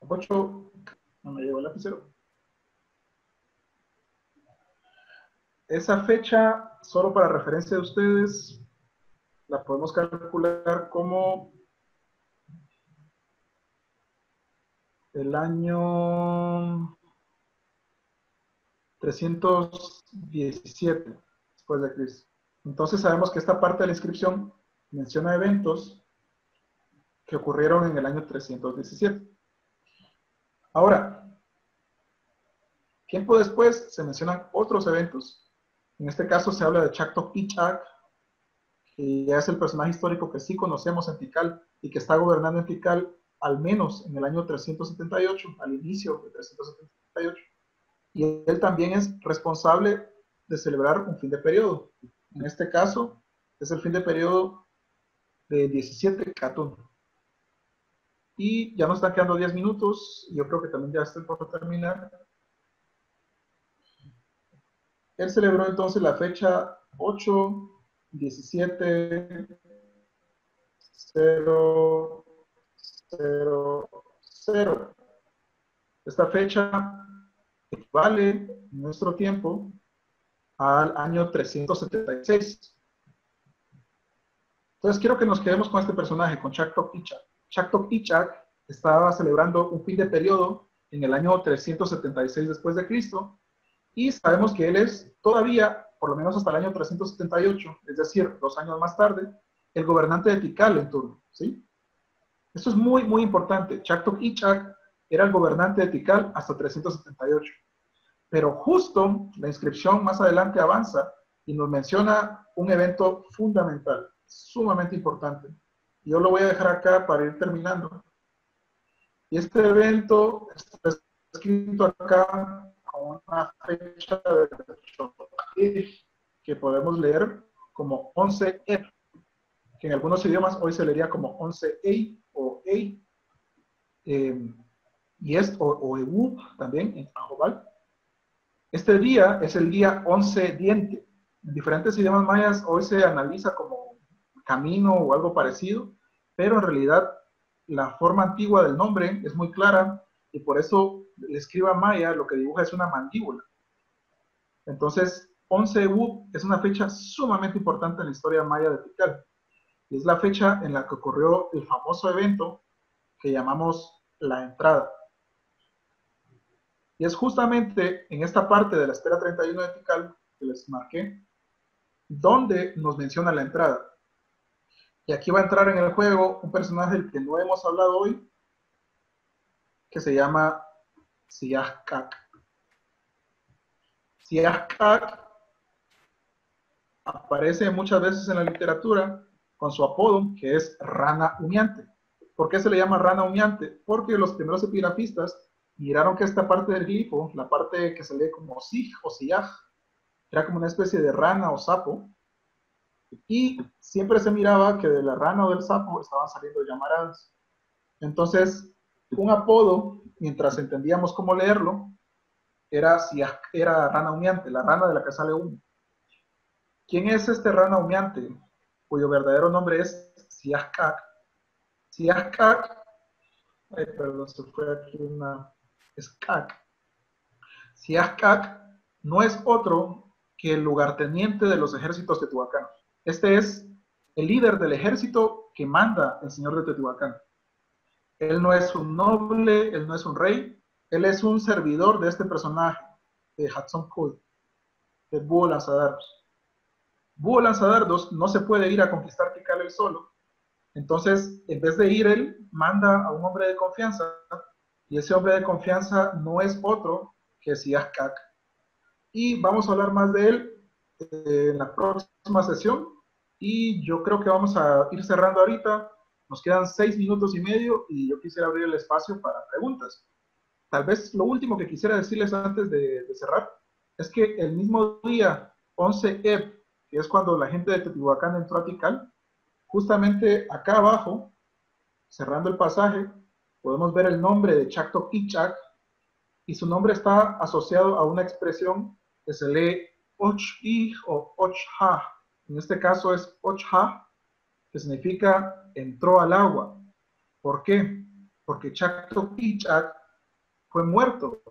8, no me llegó el lapicero. Esa fecha, solo para referencia de ustedes, la podemos calcular como el año 317 después de Cristo. Entonces sabemos que esta parte de la inscripción menciona eventos que ocurrieron en el año 317. Ahora, tiempo después se mencionan otros eventos. En este caso se habla de Chacto Pichak, que ya es el personaje histórico que sí conocemos en Tikal y que está gobernando en Tikal al menos en el año 378, al inicio de 378. Y él también es responsable de celebrar un fin de periodo. En este caso, es el fin de periodo de 17 Catún. Y ya nos están quedando 10 minutos, yo creo que también ya estoy por terminar. Él celebró entonces la fecha 8, 17, 0, 0, 0. Esta fecha equivale en nuestro tiempo al año 376. Entonces quiero que nos quedemos con este personaje, con Chaktok Ichak. Chaktok Ichak estaba celebrando un fin de periodo en el año 376 después de Cristo y sabemos que él es todavía, por lo menos hasta el año 378, es decir, dos años más tarde, el gobernante de Tikal en turno, ¿sí? Esto es muy, muy importante. Chaktok Ichak era el gobernante de Tikal hasta 378. Pero justo la inscripción más adelante avanza y nos menciona un evento fundamental, sumamente importante. Yo lo voy a dejar acá para ir terminando. Y este evento está escrito acá con una fecha de que podemos leer como 11 e que en algunos idiomas hoy se leería como 11 e o E, eh, y es o, o también en Ajobal. Este día es el día 11 diente. En diferentes idiomas mayas hoy se analiza como camino o algo parecido, pero en realidad la forma antigua del nombre es muy clara y por eso el escriba maya lo que dibuja es una mandíbula. Entonces, 11 U es una fecha sumamente importante en la historia maya de Tikal. Y es la fecha en la que ocurrió el famoso evento que llamamos la entrada. Y es justamente en esta parte de la espera 31 de Tikal que les marqué, donde nos menciona la entrada. Y aquí va a entrar en el juego un personaje del que no hemos hablado hoy, que se llama Siahkak. Siahkak aparece muchas veces en la literatura con su apodo, que es rana humeante. ¿Por qué se le llama rana humeante? Porque los primeros epigrafistas miraron que esta parte del glifo, la parte que se lee como sig o siyaj, era como una especie de rana o sapo, y siempre se miraba que de la rana o del sapo estaban saliendo llamaradas. Entonces, un apodo, mientras entendíamos cómo leerlo, era, era rana humeante, la rana de la que sale humo. ¿Quién es este rana humeante? Cuyo verdadero nombre es Siaskak. Siaskak, ay, perdón, se fue aquí una es Si Siaskak no es otro que el lugarteniente de los ejércitos teotihuacanos. Este es el líder del ejército que manda el señor de Teotihuacán. Él no es un noble, él no es un rey, él es un servidor de este personaje, de Hudson Code, de Búho Lanzadardos. Búho Lanzadardos no se puede ir a conquistar Tikal él solo. Entonces, en vez de ir él, manda a un hombre de confianza y ese hombre de confianza no es otro que Siaskak. Y vamos a hablar más de él eh, en la próxima sesión. Y yo creo que vamos a ir cerrando ahorita. Nos quedan seis minutos y medio y yo quisiera abrir el espacio para preguntas. Tal vez lo último que quisiera decirles antes de, de cerrar es que el mismo día 11 EP, que es cuando la gente de Teotihuacán entró a Tikal, justamente acá abajo, cerrando el pasaje, podemos ver el nombre de Chacto Ichak y su nombre está asociado a una expresión que se lee och o Och-ha. En este caso es Och-ha, que significa entró al agua. ¿Por qué? Porque Chacto Ichak fue muerto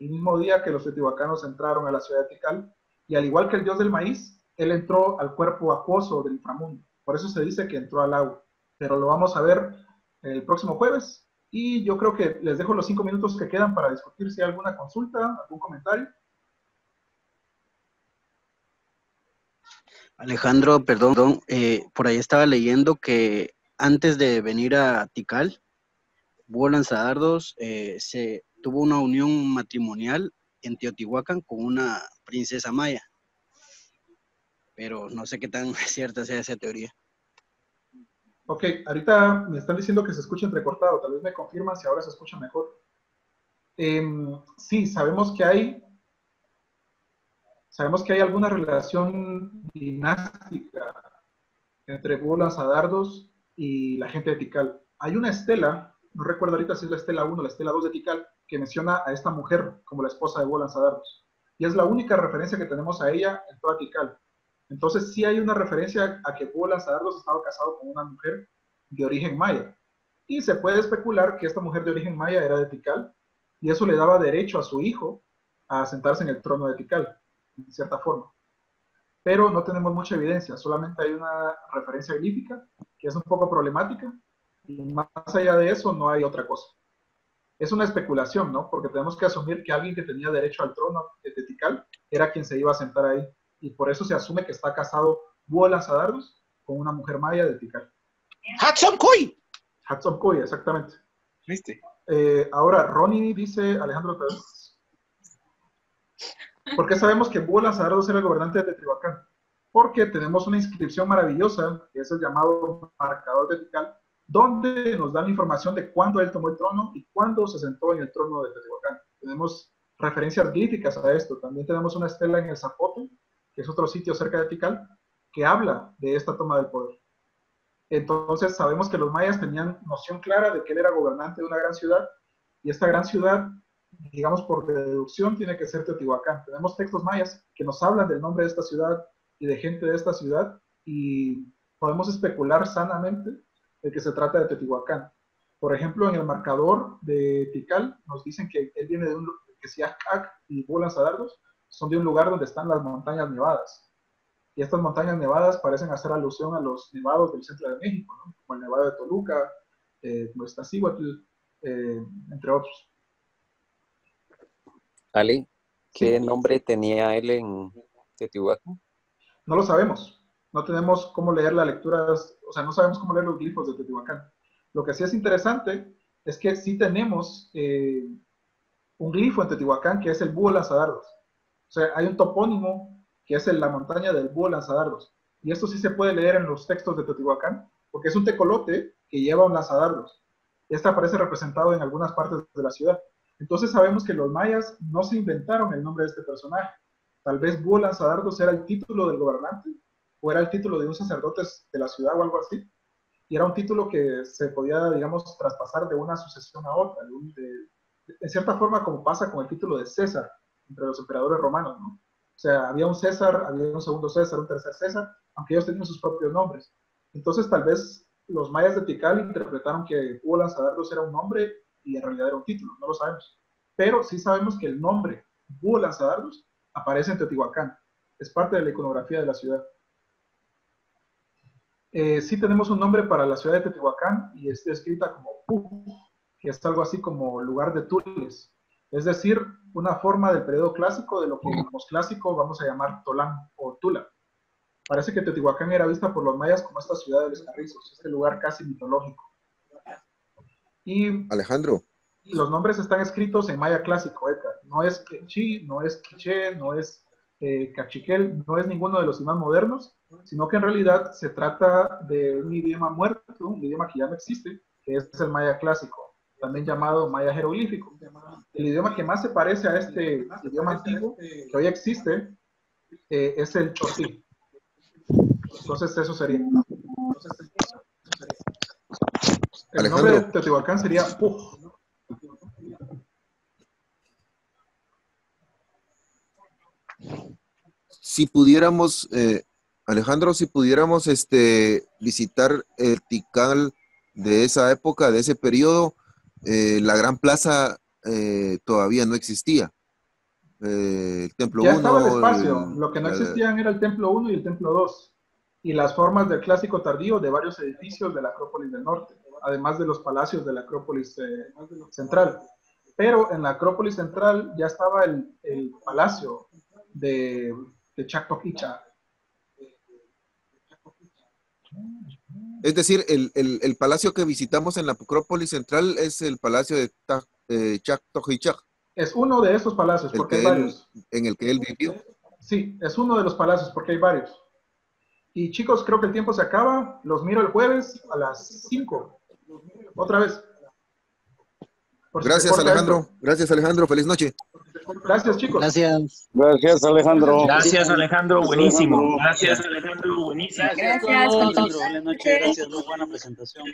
el mismo día que los teotihuacanos entraron a la ciudad de Tikal y al igual que el dios del maíz, él entró al cuerpo acuoso del inframundo. Por eso se dice que entró al agua. Pero lo vamos a ver el próximo jueves y yo creo que les dejo los cinco minutos que quedan para discutir si hay alguna consulta, algún comentario. Alejandro, perdón, eh, por ahí estaba leyendo que antes de venir a Tikal, Búho Lanzadardos eh, se tuvo una unión matrimonial en Teotihuacán con una princesa maya. Pero no sé qué tan cierta sea esa teoría. Ok, ahorita me están diciendo que se escucha entrecortado, tal vez me confirman si ahora se escucha mejor. Em, sí, sabemos que hay, sabemos que hay alguna relación dinástica entre bolas Adardos y la gente de Tikal. Hay una estela, no recuerdo ahorita si es la estela 1 o la estela 2 de Tikal, que menciona a esta mujer como la esposa de Bolas Adardos. Y es la única referencia que tenemos a ella en toda Tikal. Entonces sí hay una referencia a que Hugo Lanzadardos estaba casado con una mujer de origen maya. Y se puede especular que esta mujer de origen maya era de Tikal y eso le daba derecho a su hijo a sentarse en el trono de Tikal, en cierta forma. pero no tenemos mucha evidencia, solamente hay una referencia glífica que es un poco problemática, y más allá de eso no hay otra cosa. Es una especulación, ¿no? Porque tenemos que asumir que alguien que tenía derecho al trono de Tikal era quien se iba a sentar ahí, y por eso se asume que está casado Lanzadardos con una mujer maya de Tikal. Hudson Coy. Hudson Coy, exactamente. ¿Viste? Eh, ahora, Ronnie dice, Alejandro. ¿por qué sabemos que Lanzadardos era el gobernante de Teotihuacán? Porque tenemos una inscripción maravillosa, que es el llamado marcador de Tikal, donde nos dan información de cuándo él tomó el trono y cuándo se sentó en el trono de Teotihuacán. Tenemos referencias glíficas a esto. También tenemos una estela en el Zapote, que es otro sitio cerca de Tikal, que habla de esta toma del poder. Entonces sabemos que los mayas tenían noción clara de que él era gobernante de una gran ciudad y esta gran ciudad, digamos por deducción, tiene que ser Teotihuacán. Tenemos textos mayas que nos hablan del nombre de esta ciudad y de gente de esta ciudad y podemos especular sanamente de que se trata de Teotihuacán. Por ejemplo, en el marcador de Tikal nos dicen que él viene de un que Siacac y Bulanzadardos son de un lugar donde están las montañas nevadas. Y estas montañas nevadas parecen hacer alusión a los nevados del centro de México, ¿no? como el nevado de Toluca, eh, eh, entre otros. Ale, ¿qué nombre tenía él en Teotihuacán? No lo sabemos. No tenemos cómo leer la lectura, o sea, no sabemos cómo leer los glifos de Teotihuacán. Lo que sí es interesante es que sí tenemos eh, un glifo en Teotihuacán que es el búho lanzadardos. O sea, hay un topónimo que es la montaña del búho lanzadardos. Y esto sí se puede leer en los textos de Teotihuacán, porque es un tecolote que lleva un lanzadardos. Este aparece representado en algunas partes de la ciudad. Entonces sabemos que los mayas no se inventaron el nombre de este personaje. Tal vez Búho Lanzadardos era el título del gobernante, o era el título de un sacerdote de la ciudad o algo así. Y era un título que se podía, digamos, traspasar de una sucesión a otra. De, en cierta forma, como pasa con el título de César entre los emperadores romanos, ¿no? O sea, había un César, había un segundo César, un tercer César, aunque ellos tenían sus propios nombres. Entonces, tal vez los mayas de Tikal interpretaron que Hugo Lanzadardos era un nombre y en realidad era un título, no lo sabemos. Pero sí sabemos que el nombre Búho Lanzadardos aparece en Teotihuacán, es parte de la iconografía de la ciudad. Eh, sí tenemos un nombre para la ciudad de Teotihuacán y está escrita como Pu, que es algo así como lugar de tules, es decir, una forma del periodo clásico de lo que como clásico vamos a llamar Tolán o Tula. Parece que Teotihuacán era vista por los mayas como esta ciudad de los carrizos, este lugar casi mitológico. Y Alejandro. Los nombres están escritos en maya clásico, Edgar. No es Quechí, no es Quiché, no es eh, Cachiquel, no es ninguno de los idiomas modernos, sino que en realidad se trata de un idioma muerto, un idioma que ya no existe, que es el maya clásico, también llamado maya jeroglífico. El idioma que más se parece a este idioma antiguo que hoy existe eh, es el chotí. Entonces eso sería. El nombre de Teotihuacán sería Puj. Si pudiéramos, eh, Alejandro, si pudiéramos este, visitar el Tikal de esa época, de ese periodo, eh, la gran plaza eh, todavía no existía. el templo 1. Ya estaba el espacio, lo que no existían era el templo 1 y el templo 2, y las formas del clásico tardío de varios edificios de la Acrópolis del Norte además de los palacios de la Acrópolis eh, Central. Pero en la Acrópolis Central ya estaba el, el palacio de, de Chactoquicha. Es decir, el, el, el, palacio que visitamos en la Acrópolis Central es el palacio de eh. Es uno de esos palacios, porque hay varios. en el que él vivió. Sí, es uno de los palacios, porque hay varios. Y chicos, creo que el tiempo se acaba. Los miro el jueves a las 5. Otra vez. Gracias, Alejandro. Gracias, Alejandro. Feliz noche. Gracias, chicos. Gracias. Gracias, Alejandro. Gracias, Alejandro. Buenísimo. Gracias, Alejandro. Buenísimo. Gracias, Alejandro. Buenas noches. Gracias. Muy buena presentación.